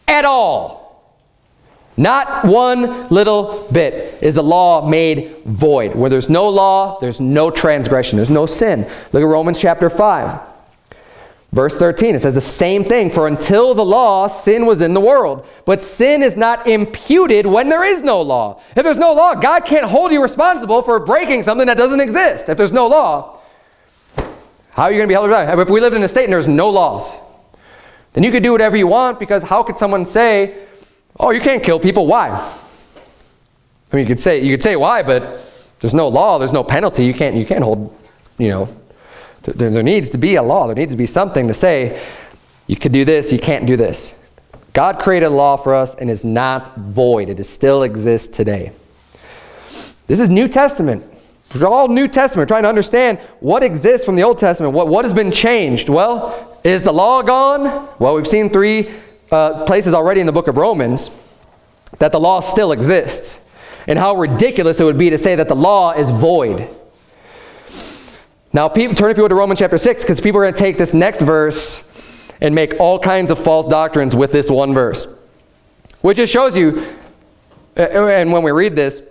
Speaker 1: at all. Not one little bit is the law made void. Where there's no law, there's no transgression, there's no sin. Look at Romans chapter 5. Verse 13, it says the same thing. For until the law, sin was in the world. But sin is not imputed when there is no law. If there's no law, God can't hold you responsible for breaking something that doesn't exist. If there's no law, how are you going to be held responsible? If we lived in a state and there's no laws, then you could do whatever you want because how could someone say, Oh, you can't kill people. Why? I mean, you could say you could say why, but there's no law. There's no penalty. You can't you can't hold. You know, there, there needs to be a law. There needs to be something to say you could do this. You can't do this. God created a law for us and is not void. It still exists today. This is New Testament. It's all New Testament. We're trying to understand what exists from the Old Testament. What, what has been changed? Well, is the law gone? Well, we've seen three uh, places already in the book of Romans that the law still exists and how ridiculous it would be to say that the law is void. Now, people, turn if you would to Romans chapter 6, because people are going to take this next verse and make all kinds of false doctrines with this one verse. Which just shows you, and when we read this,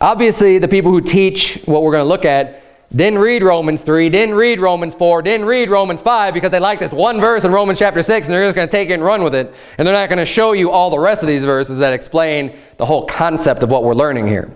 Speaker 1: obviously the people who teach what we're going to look at didn't read Romans 3, didn't read Romans 4, didn't read Romans 5 because they like this one verse in Romans chapter 6 and they're just going to take it and run with it. And they're not going to show you all the rest of these verses that explain the whole concept of what we're learning here.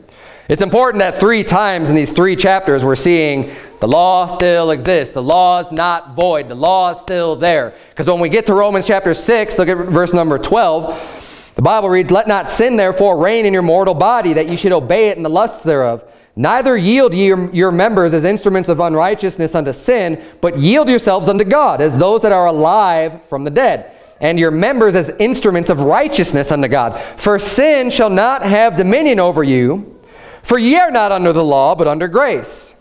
Speaker 1: It's important that three times in these three chapters we're seeing the law still exists. The law is not void. The law is still there. Because when we get to Romans chapter 6, look at verse number 12. The Bible reads, Let not sin therefore reign in your mortal body, that you should obey it in the lusts thereof. Neither yield ye your, your members as instruments of unrighteousness unto sin, but yield yourselves unto God, as those that are alive from the dead, and your members as instruments of righteousness unto God. For sin shall not have dominion over you, for ye are not under the law, but under grace.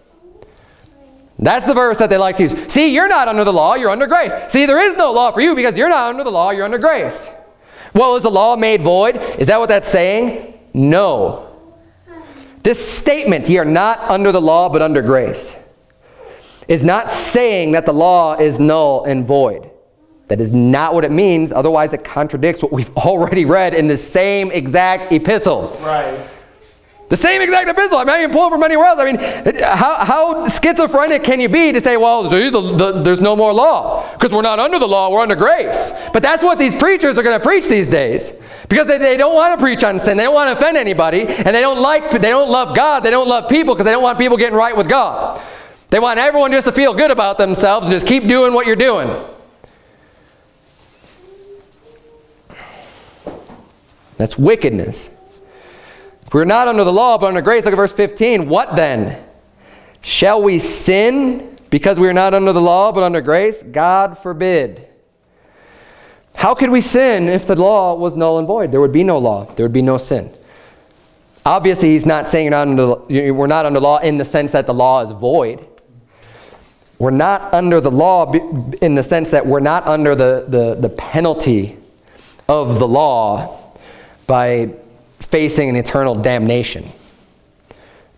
Speaker 1: That's the verse that they like to use. See, you're not under the law, you're under grace. See, there is no law for you because you're not under the law, you're under grace. Well, is the law made void? Is that what that's saying? No. This statement, ye are not under the law but under grace, is not saying that the law is null and void. That is not what it means. Otherwise, it contradicts what we've already read in the same exact epistle.
Speaker 2: Right.
Speaker 1: The same exact epistle. I mean, I can pull it from anywhere else. I mean, how, how schizophrenic can you be to say, well, the, the, there's no more law? Because we're not under the law, we're under grace. But that's what these preachers are going to preach these days. Because they, they don't want to preach on sin. They don't want to offend anybody. And they don't like, they don't love God. They don't love people because they don't want people getting right with God. They want everyone just to feel good about themselves and just keep doing what you're doing. That's wickedness. We're not under the law, but under grace, look at verse 15. What then? Shall we sin because we are not under the law, but under grace? God forbid. How could we sin if the law was null and void? There would be no law. There would be no sin. Obviously, he's not saying not under, we're not under law in the sense that the law is void. We're not under the law in the sense that we're not under the, the, the penalty of the law by facing an eternal damnation.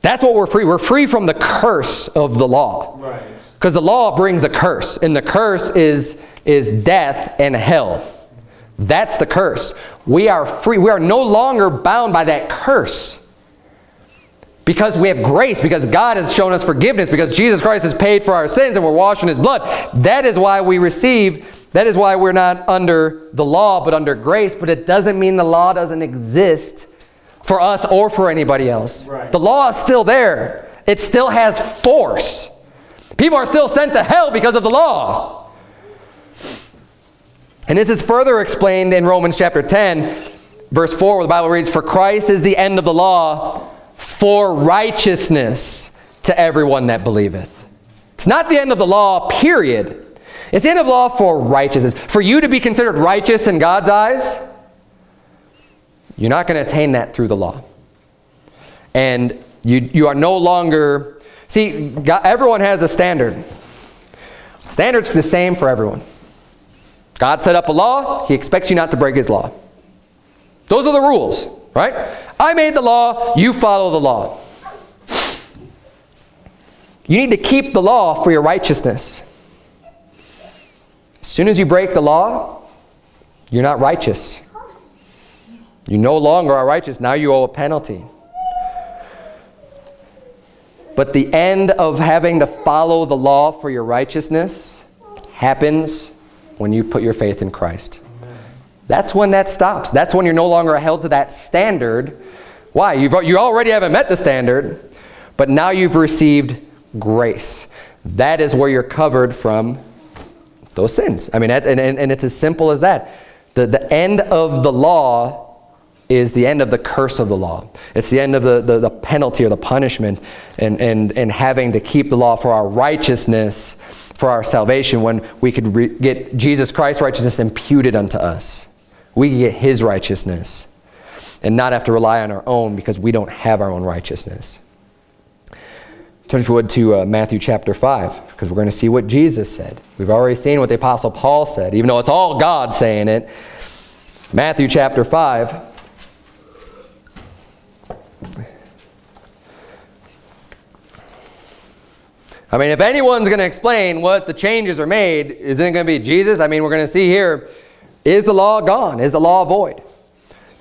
Speaker 1: That's what we're free. We're free from the curse of the law.
Speaker 2: Right.
Speaker 1: Because the law brings a curse, and the curse is, is death and hell. That's the curse. We are free. We are no longer bound by that curse. Because we have grace, because God has shown us forgiveness, because Jesus Christ has paid for our sins and we're washed in his blood. That is why we receive that is why we're not under the law, but under grace. But it doesn't mean the law doesn't exist for us or for anybody else.
Speaker 2: Right.
Speaker 1: The law is still there. It still has force. People are still sent to hell because of the law. And this is further explained in Romans chapter 10, verse 4, where the Bible reads, For Christ is the end of the law for righteousness to everyone that believeth. It's not the end of the law, period. It's the end of law for righteousness. For you to be considered righteous in God's eyes, you're not going to attain that through the law. And you, you are no longer, see, God, everyone has a standard. Standard's the same for everyone. God set up a law, he expects you not to break his law. Those are the rules, right? I made the law, you follow the law. You need to keep the law for your righteousness. As soon as you break the law, you're not righteous. You no longer are righteous. Now you owe a penalty. But the end of having to follow the law for your righteousness happens when you put your faith in Christ. That's when that stops. That's when you're no longer held to that standard. Why? You've, you already haven't met the standard, but now you've received grace. That is where you're covered from those sins. I mean, and, and, and it's as simple as that. The, the end of the law is the end of the curse of the law. It's the end of the, the, the penalty or the punishment and, and, and having to keep the law for our righteousness, for our salvation, when we could get Jesus Christ's righteousness imputed unto us. We get his righteousness and not have to rely on our own because we don't have our own righteousness. Turn, if you would, to uh, Matthew chapter 5, because we're going to see what Jesus said. We've already seen what the Apostle Paul said, even though it's all God saying it. Matthew chapter 5. I mean, if anyone's going to explain what the changes are made, isn't it going to be Jesus? I mean, we're going to see here, is the law gone? Is the law void?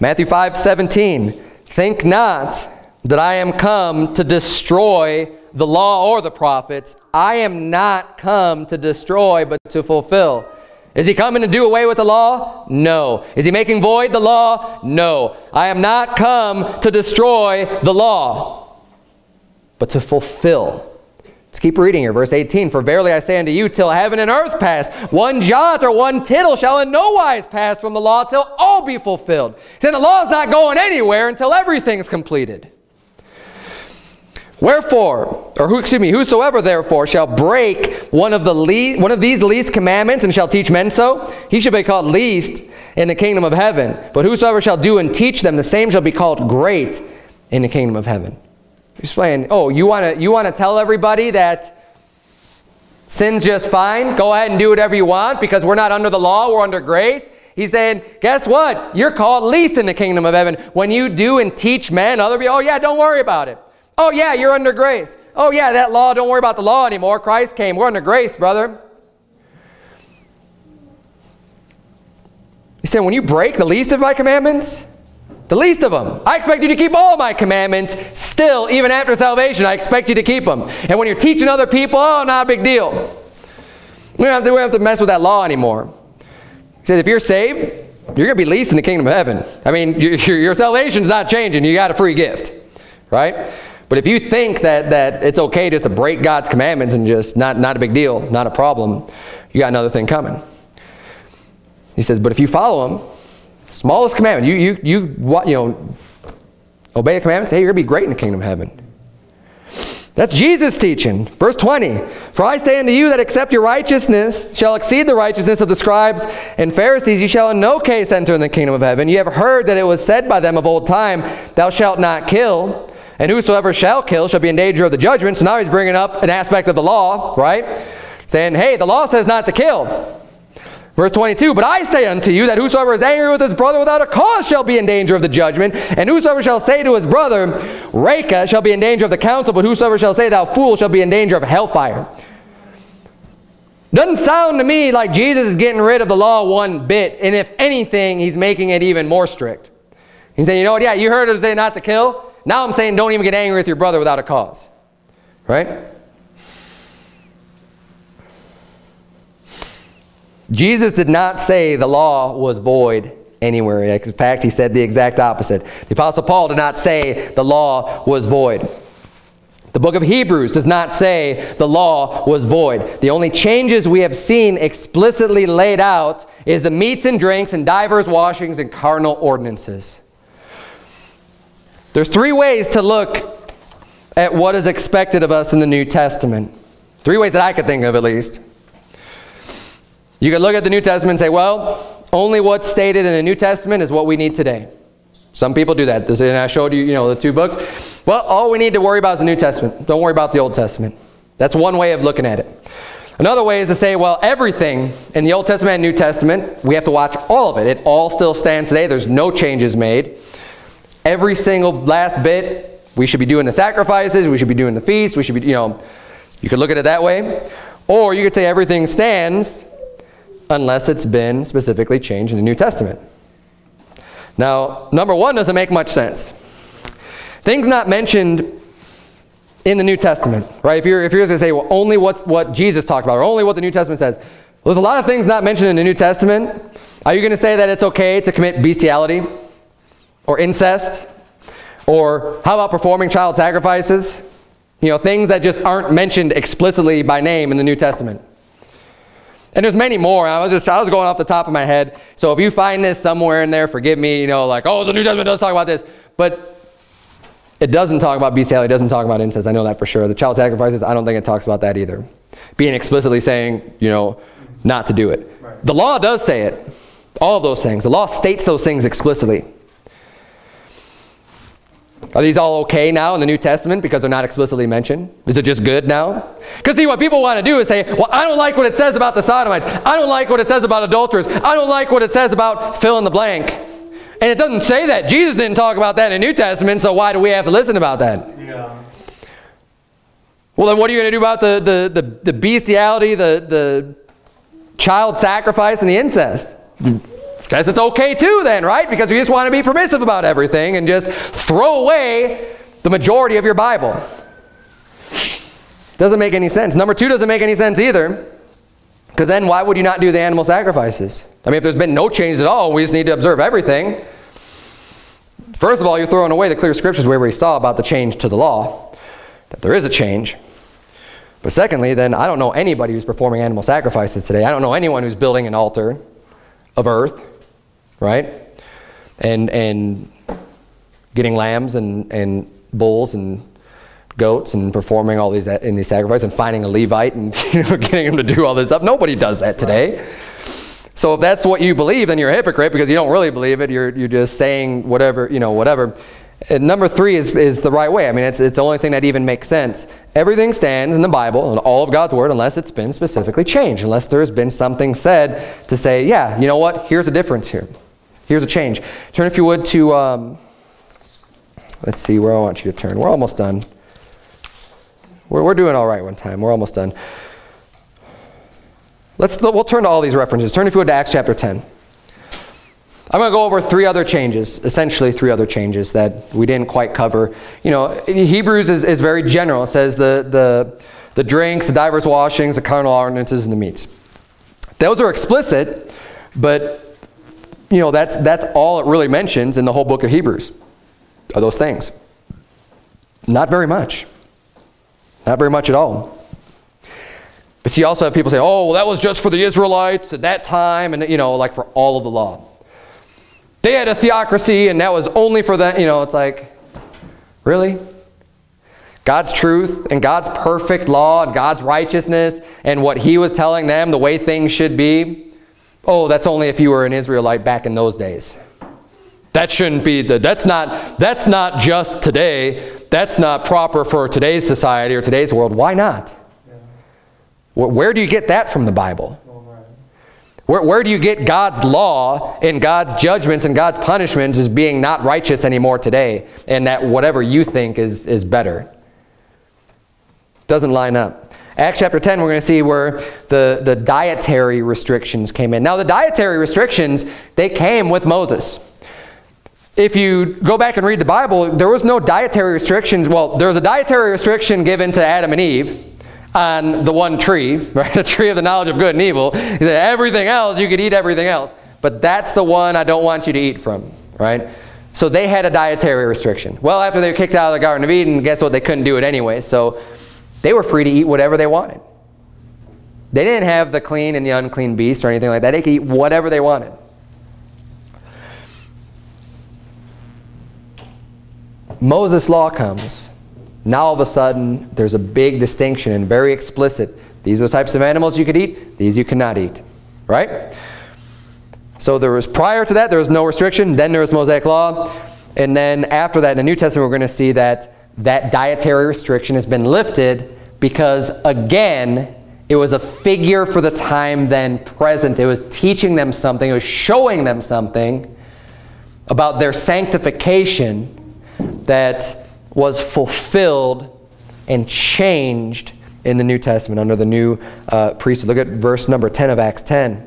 Speaker 1: Matthew 5, 17, think not that I am come to destroy the law or the prophets. I am not come to destroy, but to fulfill. Is he coming to do away with the law? No. Is he making void the law? No. I am not come to destroy the law, but to fulfill. Let's keep reading here. Verse 18, For verily I say unto you, till heaven and earth pass, one jot or one tittle shall in no wise pass from the law till all be fulfilled. Then the law is not going anywhere until everything's completed. Wherefore, or who, excuse me, whosoever therefore shall break one of the least, one of these least commandments and shall teach men so, he shall be called least in the kingdom of heaven. But whosoever shall do and teach them, the same shall be called great in the kingdom of heaven. He's saying, oh, you want to you want to tell everybody that sin's just fine? Go ahead and do whatever you want because we're not under the law, we're under grace. He's saying, guess what? You're called least in the kingdom of heaven. When you do and teach men, other people, oh yeah, don't worry about it. Oh yeah, you're under grace. Oh yeah, that law, don't worry about the law anymore. Christ came. We're under grace, brother. He said, when you break the least of my commandments, the least of them. I expect you to keep all my commandments still, even after salvation. I expect you to keep them. And when you're teaching other people, oh, not a big deal. We don't have to, we don't have to mess with that law anymore. He says, if you're saved, you're going to be least in the kingdom of heaven. I mean, your, your salvation's not changing. You got a free gift, right? But if you think that, that it's okay just to break God's commandments and just not, not a big deal, not a problem, you got another thing coming. He says, but if you follow him, Smallest commandment. You, you, you, what, you know, obey the commandments. Hey, you're going to be great in the kingdom of heaven. That's Jesus teaching. Verse 20. For I say unto you that except your righteousness shall exceed the righteousness of the scribes and Pharisees, you shall in no case enter in the kingdom of heaven. You have heard that it was said by them of old time, Thou shalt not kill, and whosoever shall kill shall be in danger of the judgment. So now he's bringing up an aspect of the law, right? Saying, hey, the law says not to kill. Verse 22, But I say unto you that whosoever is angry with his brother without a cause shall be in danger of the judgment, and whosoever shall say to his brother, Raca, shall be in danger of the council, but whosoever shall say, Thou fool, shall be in danger of hellfire. Doesn't sound to me like Jesus is getting rid of the law one bit, and if anything, he's making it even more strict. He's saying, you know what, yeah, you heard him say not to kill. Now I'm saying don't even get angry with your brother without a cause. Right? Jesus did not say the law was void anywhere. In fact, he said the exact opposite. The Apostle Paul did not say the law was void. The book of Hebrews does not say the law was void. The only changes we have seen explicitly laid out is the meats and drinks and divers washings and carnal ordinances. There's three ways to look at what is expected of us in the New Testament. Three ways that I could think of at least. You could look at the New Testament and say, well, only what's stated in the New Testament is what we need today. Some people do that. And I showed you, you know, the two books. Well, all we need to worry about is the New Testament. Don't worry about the Old Testament. That's one way of looking at it. Another way is to say, well, everything in the Old Testament and New Testament, we have to watch all of it. It all still stands today. There's no changes made. Every single last bit, we should be doing the sacrifices, we should be doing the feast, we should be, you know, you could look at it that way. Or you could say everything stands unless it's been specifically changed in the New Testament. Now, number one doesn't make much sense. Things not mentioned in the New Testament, right? If you're, if you're going to say, well, only what's, what Jesus talked about, or only what the New Testament says, well, there's a lot of things not mentioned in the New Testament. Are you going to say that it's okay to commit bestiality or incest? Or how about performing child sacrifices? You know, things that just aren't mentioned explicitly by name in the New Testament. And there's many more. I was just I was going off the top of my head. So if you find this somewhere in there, forgive me, you know, like, oh, the New Testament does talk about this. But it doesn't talk about bestiality, it doesn't talk about incest. I know that for sure. The child sacrifices, I don't think it talks about that either. Being explicitly saying, you know, not to do it. Right. The law does say it. All those things. The law states those things explicitly. Are these all okay now in the New Testament because they're not explicitly mentioned? Is it just good now? Because see, what people want to do is say, well, I don't like what it says about the sodomites. I don't like what it says about adulterers. I don't like what it says about fill in the blank. And it doesn't say that. Jesus didn't talk about that in the New Testament, so why do we have to listen about that? Yeah. Well, then what are you going to do about the, the, the, the bestiality, the, the child sacrifice, and the incest? Because it's okay too then, right? Because we just want to be permissive about everything and just throw away the majority of your Bible. Doesn't make any sense. Number two doesn't make any sense either. Because then why would you not do the animal sacrifices? I mean, if there's been no change at all, we just need to observe everything. First of all, you're throwing away the clear scriptures where we saw about the change to the law, that there is a change. But secondly, then I don't know anybody who's performing animal sacrifices today. I don't know anyone who's building an altar of earth, right? And, and getting lambs and, and bulls and goats and performing all these in these sacrifices and finding a Levite and you know, getting him to do all this stuff. Nobody does that today. So if that's what you believe, then you're a hypocrite because you don't really believe it. You're, you're just saying whatever, you know, whatever. And number three is, is the right way. I mean, it's, it's the only thing that even makes sense. Everything stands in the Bible and all of God's Word unless it's been specifically changed, unless there's been something said to say, yeah, you know what, here's a difference here. Here's a change. Turn, if you would, to, um, let's see where I want you to turn. We're almost done. We're, we're doing all right one time. We're almost done. Let's, we'll turn to all these references. Turn, if you would, to Acts chapter 10. I'm going to go over three other changes, essentially three other changes that we didn't quite cover. You know, Hebrews is, is very general. It says the, the, the drinks, the divers washings, the carnal ordinances, and the meats. Those are explicit, but, you know, that's, that's all it really mentions in the whole book of Hebrews, are those things. Not very much. Not very much at all. But see, you also have people say, oh, well, that was just for the Israelites at that time, and, you know, like for all of the law. They had a theocracy, and that was only for them. You know, it's like, really? God's truth and God's perfect law and God's righteousness and what he was telling them, the way things should be, oh, that's only if you were an Israelite back in those days. That shouldn't be, the, that's, not, that's not just today. That's not proper for today's society or today's world. Why not? Where do you get that from the Bible? Where, where do you get God's law and God's judgments and God's punishments as being not righteous anymore today and that whatever you think is, is better? Doesn't line up. Acts chapter 10, we're going to see where the, the dietary restrictions came in. Now, the dietary restrictions, they came with Moses if you go back and read the Bible, there was no dietary restrictions. Well, there was a dietary restriction given to Adam and Eve on the one tree, right? The tree of the knowledge of good and evil. He said everything else, you could eat everything else. But that's the one I don't want you to eat from, right? So they had a dietary restriction. Well, after they were kicked out of the Garden of Eden, guess what? They couldn't do it anyway. So they were free to eat whatever they wanted. They didn't have the clean and the unclean beast or anything like that. They could eat whatever they wanted. Moses' law comes. Now all of a sudden, there's a big distinction and very explicit. These are the types of animals you could eat. These you cannot eat. Right? So there was prior to that, there was no restriction. Then there was Mosaic law. And then after that, in the New Testament, we're going to see that that dietary restriction has been lifted because, again, it was a figure for the time then present. It was teaching them something. It was showing them something about their sanctification that was fulfilled and changed in the New Testament under the new uh, priesthood. Look at verse number 10 of Acts 10.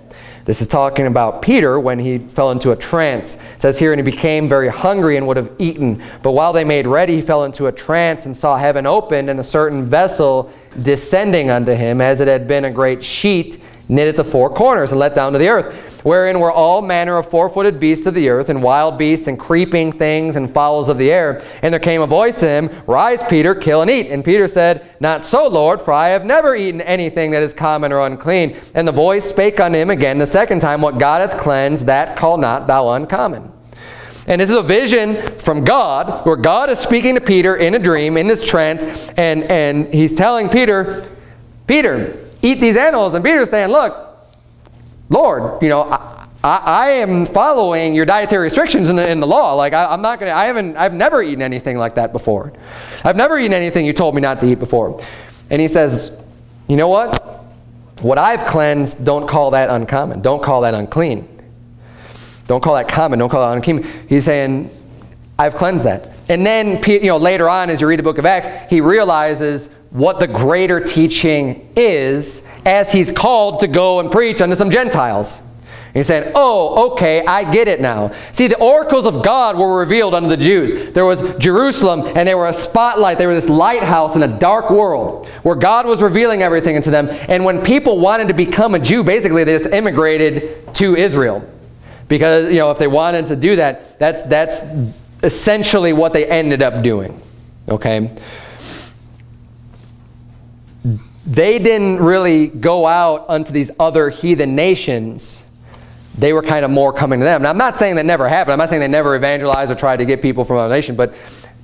Speaker 1: This is talking about Peter when he fell into a trance. It says here, and he became very hungry and would have eaten. But while they made ready, he fell into a trance and saw heaven opened and a certain vessel descending unto him as it had been a great sheet knit at the four corners and let down to the earth wherein were all manner of four-footed beasts of the earth, and wild beasts, and creeping things, and fowls of the air. And there came a voice to him, Rise, Peter, kill and eat. And Peter said, Not so, Lord, for I have never eaten anything that is common or unclean. And the voice spake unto him again the second time, What God hath cleansed, that call not thou uncommon. And this is a vision from God, where God is speaking to Peter in a dream, in this trance, and, and he's telling Peter, Peter, eat these animals. And Peter's saying, look, Lord, you know, I, I, I, am following your dietary restrictions in the, in the law. Like, I, am not going to, I haven't, I've never eaten anything like that before. I've never eaten anything you told me not to eat before. And he says, you know what? What I've cleansed, don't call that uncommon. Don't call that unclean. Don't call that common. Don't call that unclean. He's saying, I've cleansed that. And then, you know, later on, as you read the book of Acts, he realizes what the greater teaching is as he's called to go and preach unto some Gentiles. He said, oh, okay, I get it now. See, the oracles of God were revealed unto the Jews. There was Jerusalem, and they were a spotlight. They were this lighthouse in a dark world where God was revealing everything unto them. And when people wanted to become a Jew, basically they just immigrated to Israel. Because, you know, if they wanted to do that, that's, that's essentially what they ended up doing. Okay? They didn't really go out unto these other heathen nations they were kind of more coming to them. Now, I'm not saying that never happened. I'm not saying they never evangelized or tried to get people from another nation, but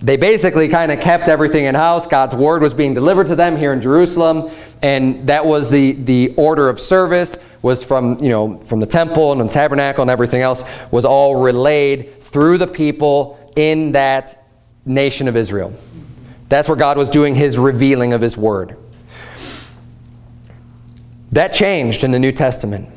Speaker 1: they basically kind of kept everything in house. God's word was being delivered to them here in Jerusalem, and that was the, the order of service was from, you know, from the temple and the tabernacle and everything else was all relayed through the people in that nation of Israel. That's where God was doing his revealing of his word. That changed in the New Testament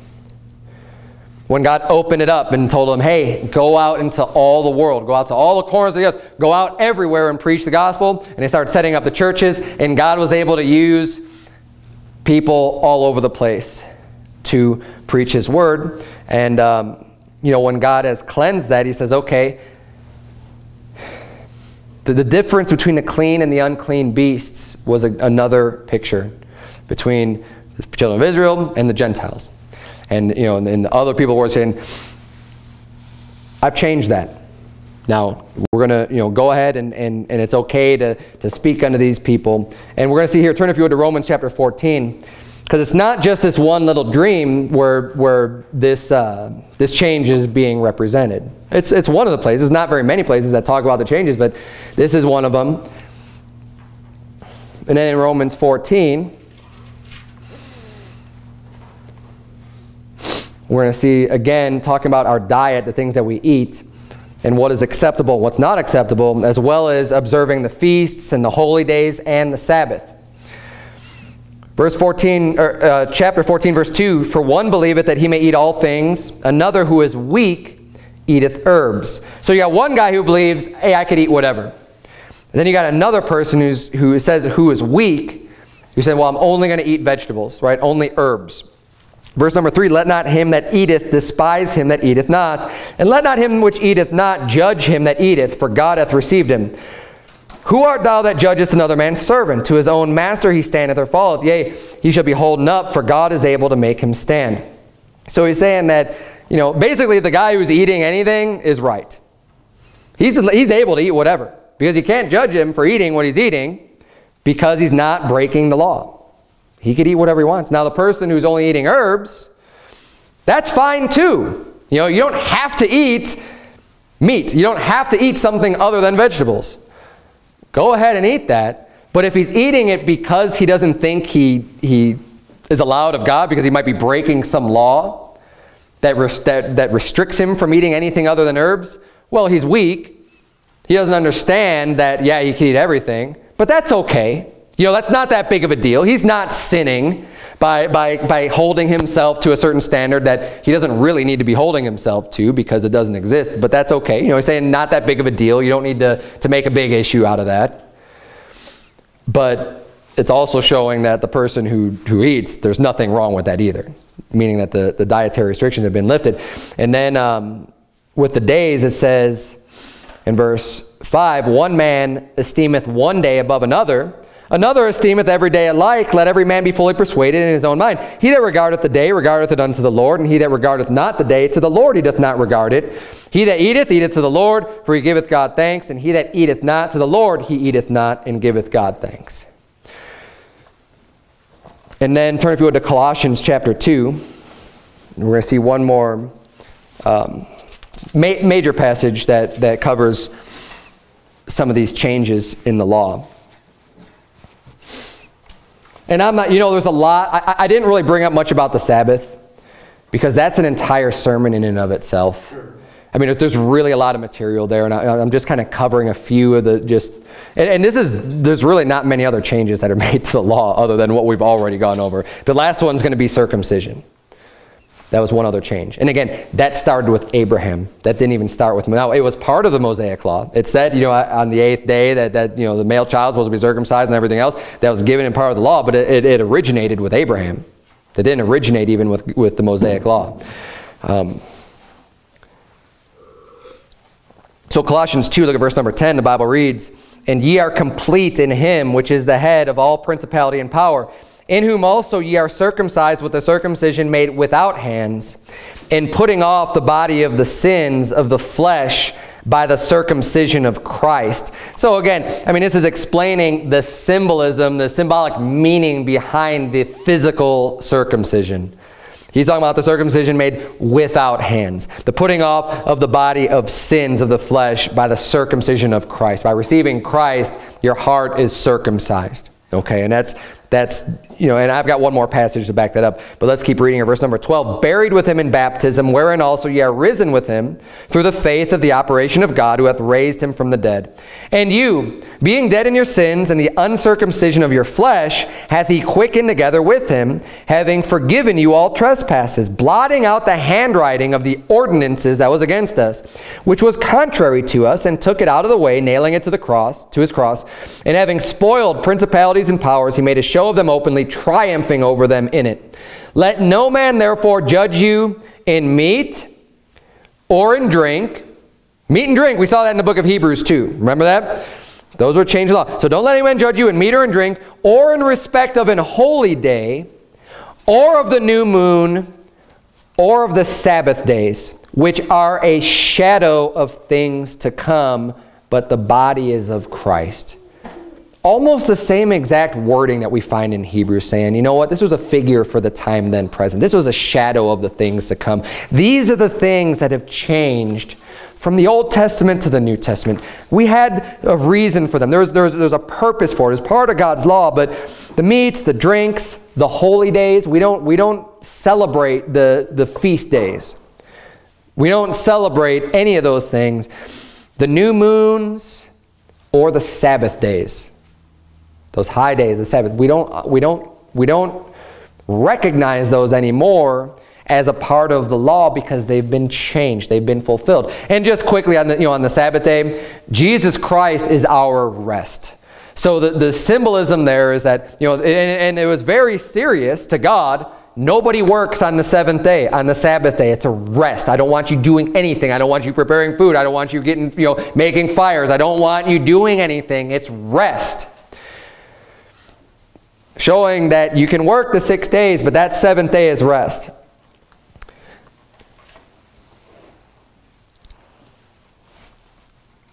Speaker 1: when God opened it up and told them, hey, go out into all the world, go out to all the corners of the earth, go out everywhere and preach the gospel. And they started setting up the churches, and God was able to use people all over the place to preach his word. And, um, you know, when God has cleansed that, he says, okay, the, the difference between the clean and the unclean beasts was a, another picture between the children of Israel and the Gentiles. And, you know, and, and other people were saying, I've changed that. Now, we're going to you know, go ahead and, and, and it's okay to, to speak unto these people. And we're going to see here, turn if you would to Romans chapter 14, because it's not just this one little dream where, where this, uh, this change is being represented. It's, it's one of the places, not very many places that talk about the changes, but this is one of them. And then in Romans 14, We're going to see, again, talking about our diet, the things that we eat, and what is acceptable, what's not acceptable, as well as observing the feasts and the holy days and the Sabbath. Verse 14, or, uh, chapter 14, verse 2, For one believeth that he may eat all things, another who is weak eateth herbs. So you got one guy who believes, hey, I could eat whatever. And then you got another person who's, who says who is weak, who said, well, I'm only going to eat vegetables, right? Only herbs. Verse number three, let not him that eateth despise him that eateth not, and let not him which eateth not judge him that eateth, for God hath received him. Who art thou that judgest another man's servant? To his own master he standeth or falleth. Yea, he shall be holden up, for God is able to make him stand. So he's saying that, you know, basically the guy who's eating anything is right. He's, he's able to eat whatever, because you can't judge him for eating what he's eating, because he's not breaking the law. He could eat whatever he wants. Now, the person who's only eating herbs, that's fine too. You know, you don't have to eat meat. You don't have to eat something other than vegetables. Go ahead and eat that. But if he's eating it because he doesn't think he, he is allowed of God, because he might be breaking some law that, that, that restricts him from eating anything other than herbs, well, he's weak. He doesn't understand that, yeah, you can eat everything. But that's okay. You know, that's not that big of a deal. He's not sinning by, by, by holding himself to a certain standard that he doesn't really need to be holding himself to because it doesn't exist. But that's okay. You know, he's saying not that big of a deal. You don't need to, to make a big issue out of that. But it's also showing that the person who, who eats, there's nothing wrong with that either, meaning that the, the dietary restrictions have been lifted. And then um, with the days, it says in verse 5, one man esteemeth one day above another, Another esteemeth every day alike. Let every man be fully persuaded in his own mind. He that regardeth the day regardeth it unto the Lord, and he that regardeth not the day to the Lord he doth not regard it. He that eateth, eateth to the Lord, for he giveth God thanks, and he that eateth not to the Lord, he eateth not, and giveth God thanks. And then turn if you would to Colossians chapter 2. We're going to see one more um, ma major passage that, that covers some of these changes in the law. And I'm not, you know, there's a lot. I, I didn't really bring up much about the Sabbath because that's an entire sermon in and of itself. I mean, there's really a lot of material there, and I, am just kind of covering a few of the just. And, and, this is there's really not many other changes that are made to the law other than what we've already gone over. The last one's going to be circumcision. That was one other change. And again, that started with Abraham. That didn't even start with, now it was part of the Mosaic law. It said, you know, on the eighth day that, that you know, the male child was supposed to be circumcised and everything else. That was given in part of the law, but it, it, it originated with Abraham. That didn't originate even with, with the Mosaic law. Um, so Colossians 2, look at verse number 10, the Bible reads, And ye are complete in him, which is the head of all principality and power, in whom also ye are circumcised with the circumcision made without hands, in putting off the body of the sins of the flesh by the circumcision of Christ. So again, I mean, this is explaining the symbolism, the symbolic meaning behind the physical circumcision. He's talking about the circumcision made without hands, the putting off of the body of sins of the flesh by the circumcision of Christ. By receiving Christ, your heart is circumcised. Okay, and that's that's, you know, and I've got one more passage to back that up, but let's keep reading verse number 12. Buried with him in baptism, wherein also ye are risen with him through the faith of the operation of God who hath raised him from the dead. And you, being dead in your sins and the uncircumcision of your flesh, hath he quickened together with him, having forgiven you all trespasses, blotting out the handwriting of the ordinances that was against us, which was contrary to us, and took it out of the way, nailing it to the cross, to his cross, and having spoiled principalities and powers, he made a show show of them openly, triumphing over them in it. Let no man therefore judge you in meat or in drink. Meat and drink, we saw that in the book of Hebrews too. Remember that? Those were changed law. So don't let anyone judge you in meat or in drink, or in respect of an holy day, or of the new moon, or of the Sabbath days, which are a shadow of things to come, but the body is of Christ almost the same exact wording that we find in Hebrews saying, you know what, this was a figure for the time then present. This was a shadow of the things to come. These are the things that have changed from the Old Testament to the New Testament. We had a reason for them. There's, there's, there's a purpose for it. It's part of God's law, but the meats, the drinks, the holy days, we don't, we don't celebrate the, the feast days. We don't celebrate any of those things. The new moons or the Sabbath days those high days, the Sabbath. We don't, uh, we don't, we don't recognize those anymore as a part of the law because they've been changed, they've been fulfilled. And just quickly on the, you know, on the Sabbath day, Jesus Christ is our rest. So the, the symbolism there is that, you know, and, and it was very serious to God. Nobody works on the seventh day, on the Sabbath day. It's a rest. I don't want you doing anything. I don't want you preparing food. I don't want you getting, you know, making fires. I don't want you doing anything. It's rest showing that you can work the six days, but that seventh day is rest.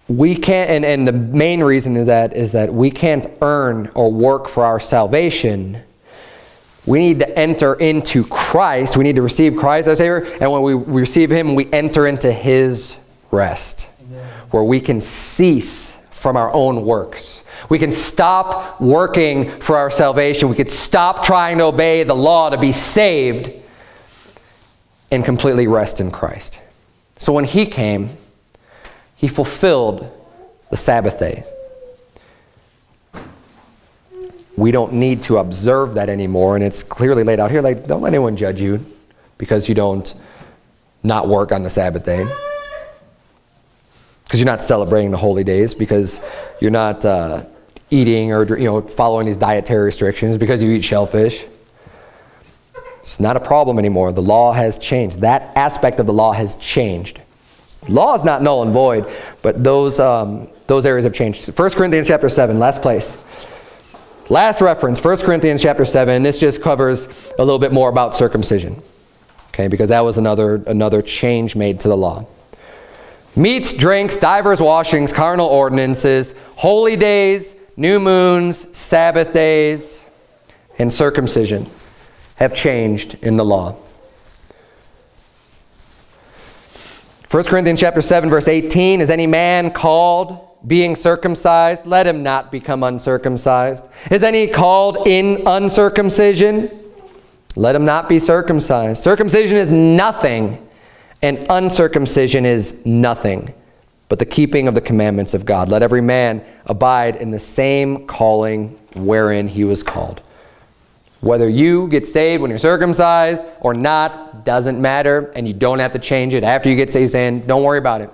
Speaker 1: We can't, and, and the main reason of that is that we can't earn or work for our salvation. We need to enter into Christ. We need to receive Christ as Savior. And when we receive Him, we enter into His rest, Amen. where we can cease from our own works. We can stop working for our salvation. We could stop trying to obey the law to be saved and completely rest in Christ. So when he came, he fulfilled the Sabbath days. We don't need to observe that anymore, and it's clearly laid out here. Like, don't let anyone judge you because you don't not work on the Sabbath day because you're not celebrating the holy days, because you're not uh, eating or you know following these dietary restrictions, because you eat shellfish. It's not a problem anymore. The law has changed. That aspect of the law has changed. Law is not null and void, but those, um, those areas have changed. 1 Corinthians chapter 7, last place. Last reference, 1 Corinthians chapter 7. This just covers a little bit more about circumcision. Okay, because that was another, another change made to the law meats, drinks, divers washings, carnal ordinances, holy days, new moons, Sabbath days, and circumcision have changed in the law. 1 Corinthians chapter 7 verse 18, is any man called being circumcised? Let him not become uncircumcised. Is any called in uncircumcision? Let him not be circumcised. Circumcision is nothing and uncircumcision is nothing but the keeping of the commandments of God. Let every man abide in the same calling wherein he was called. Whether you get saved when you're circumcised or not doesn't matter, and you don't have to change it after you get saved. Saying, don't worry about it.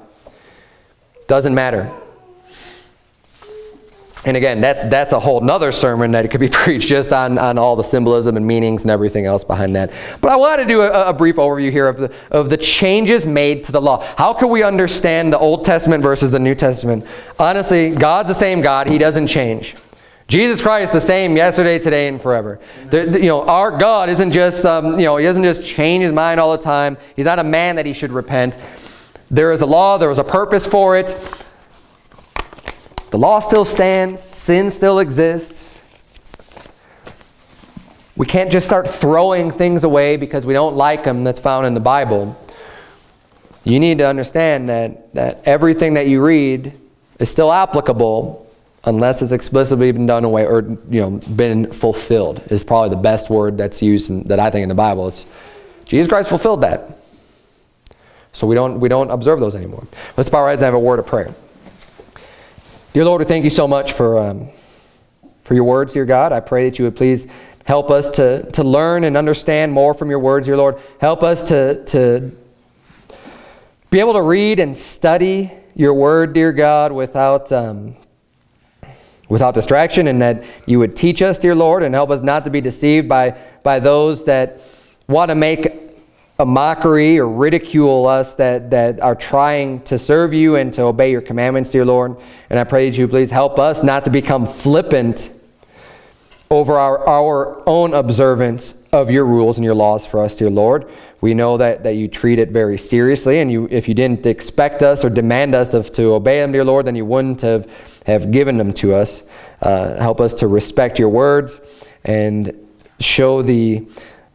Speaker 1: Doesn't matter. And again, that's that's a whole nother sermon that could be preached just on, on all the symbolism and meanings and everything else behind that. But I want to do a, a, brief overview here of the, of the changes made to the law. How can we understand the Old Testament versus the New Testament? Honestly, God's the same God. He doesn't change. Jesus Christ the same yesterday, today, and forever. The, the, you know, our God isn't just, um, you know, he doesn't just change his mind all the time. He's not a man that he should repent. There is a law. There was a purpose for it. The law still stands. Sin still exists. We can't just start throwing things away because we don't like them that's found in the Bible. You need to understand that, that everything that you read is still applicable unless it's explicitly been done away or you know been fulfilled is probably the best word that's used in, that I think in the Bible. It's Jesus Christ fulfilled that. So we don't we don't observe those anymore. Let's bow our heads and have a word of prayer. Dear Lord, we thank you so much for, um, for your words, dear God. I pray that you would please help us to, to learn and understand more from your words, dear Lord. Help us to, to be able to read and study your word, dear God, without, um, without distraction, and that you would teach us, dear Lord, and help us not to be deceived by, by those that want to make a mockery or ridicule us that, that are trying to serve you and to obey your commandments, dear Lord. And I pray that you please help us not to become flippant over our, our own observance of your rules and your laws for us, dear Lord. We know that, that you treat it very seriously, and you, if you didn't expect us or demand us to, to obey them, dear Lord, then you wouldn't have, have given them to us. Uh, help us to respect your words and show the,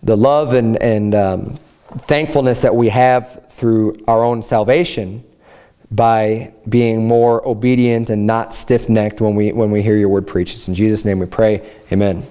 Speaker 1: the love and, and um, thankfulness that we have through our own salvation by being more obedient and not stiff-necked when we, when we hear your word preached. It's In Jesus' name we pray. Amen.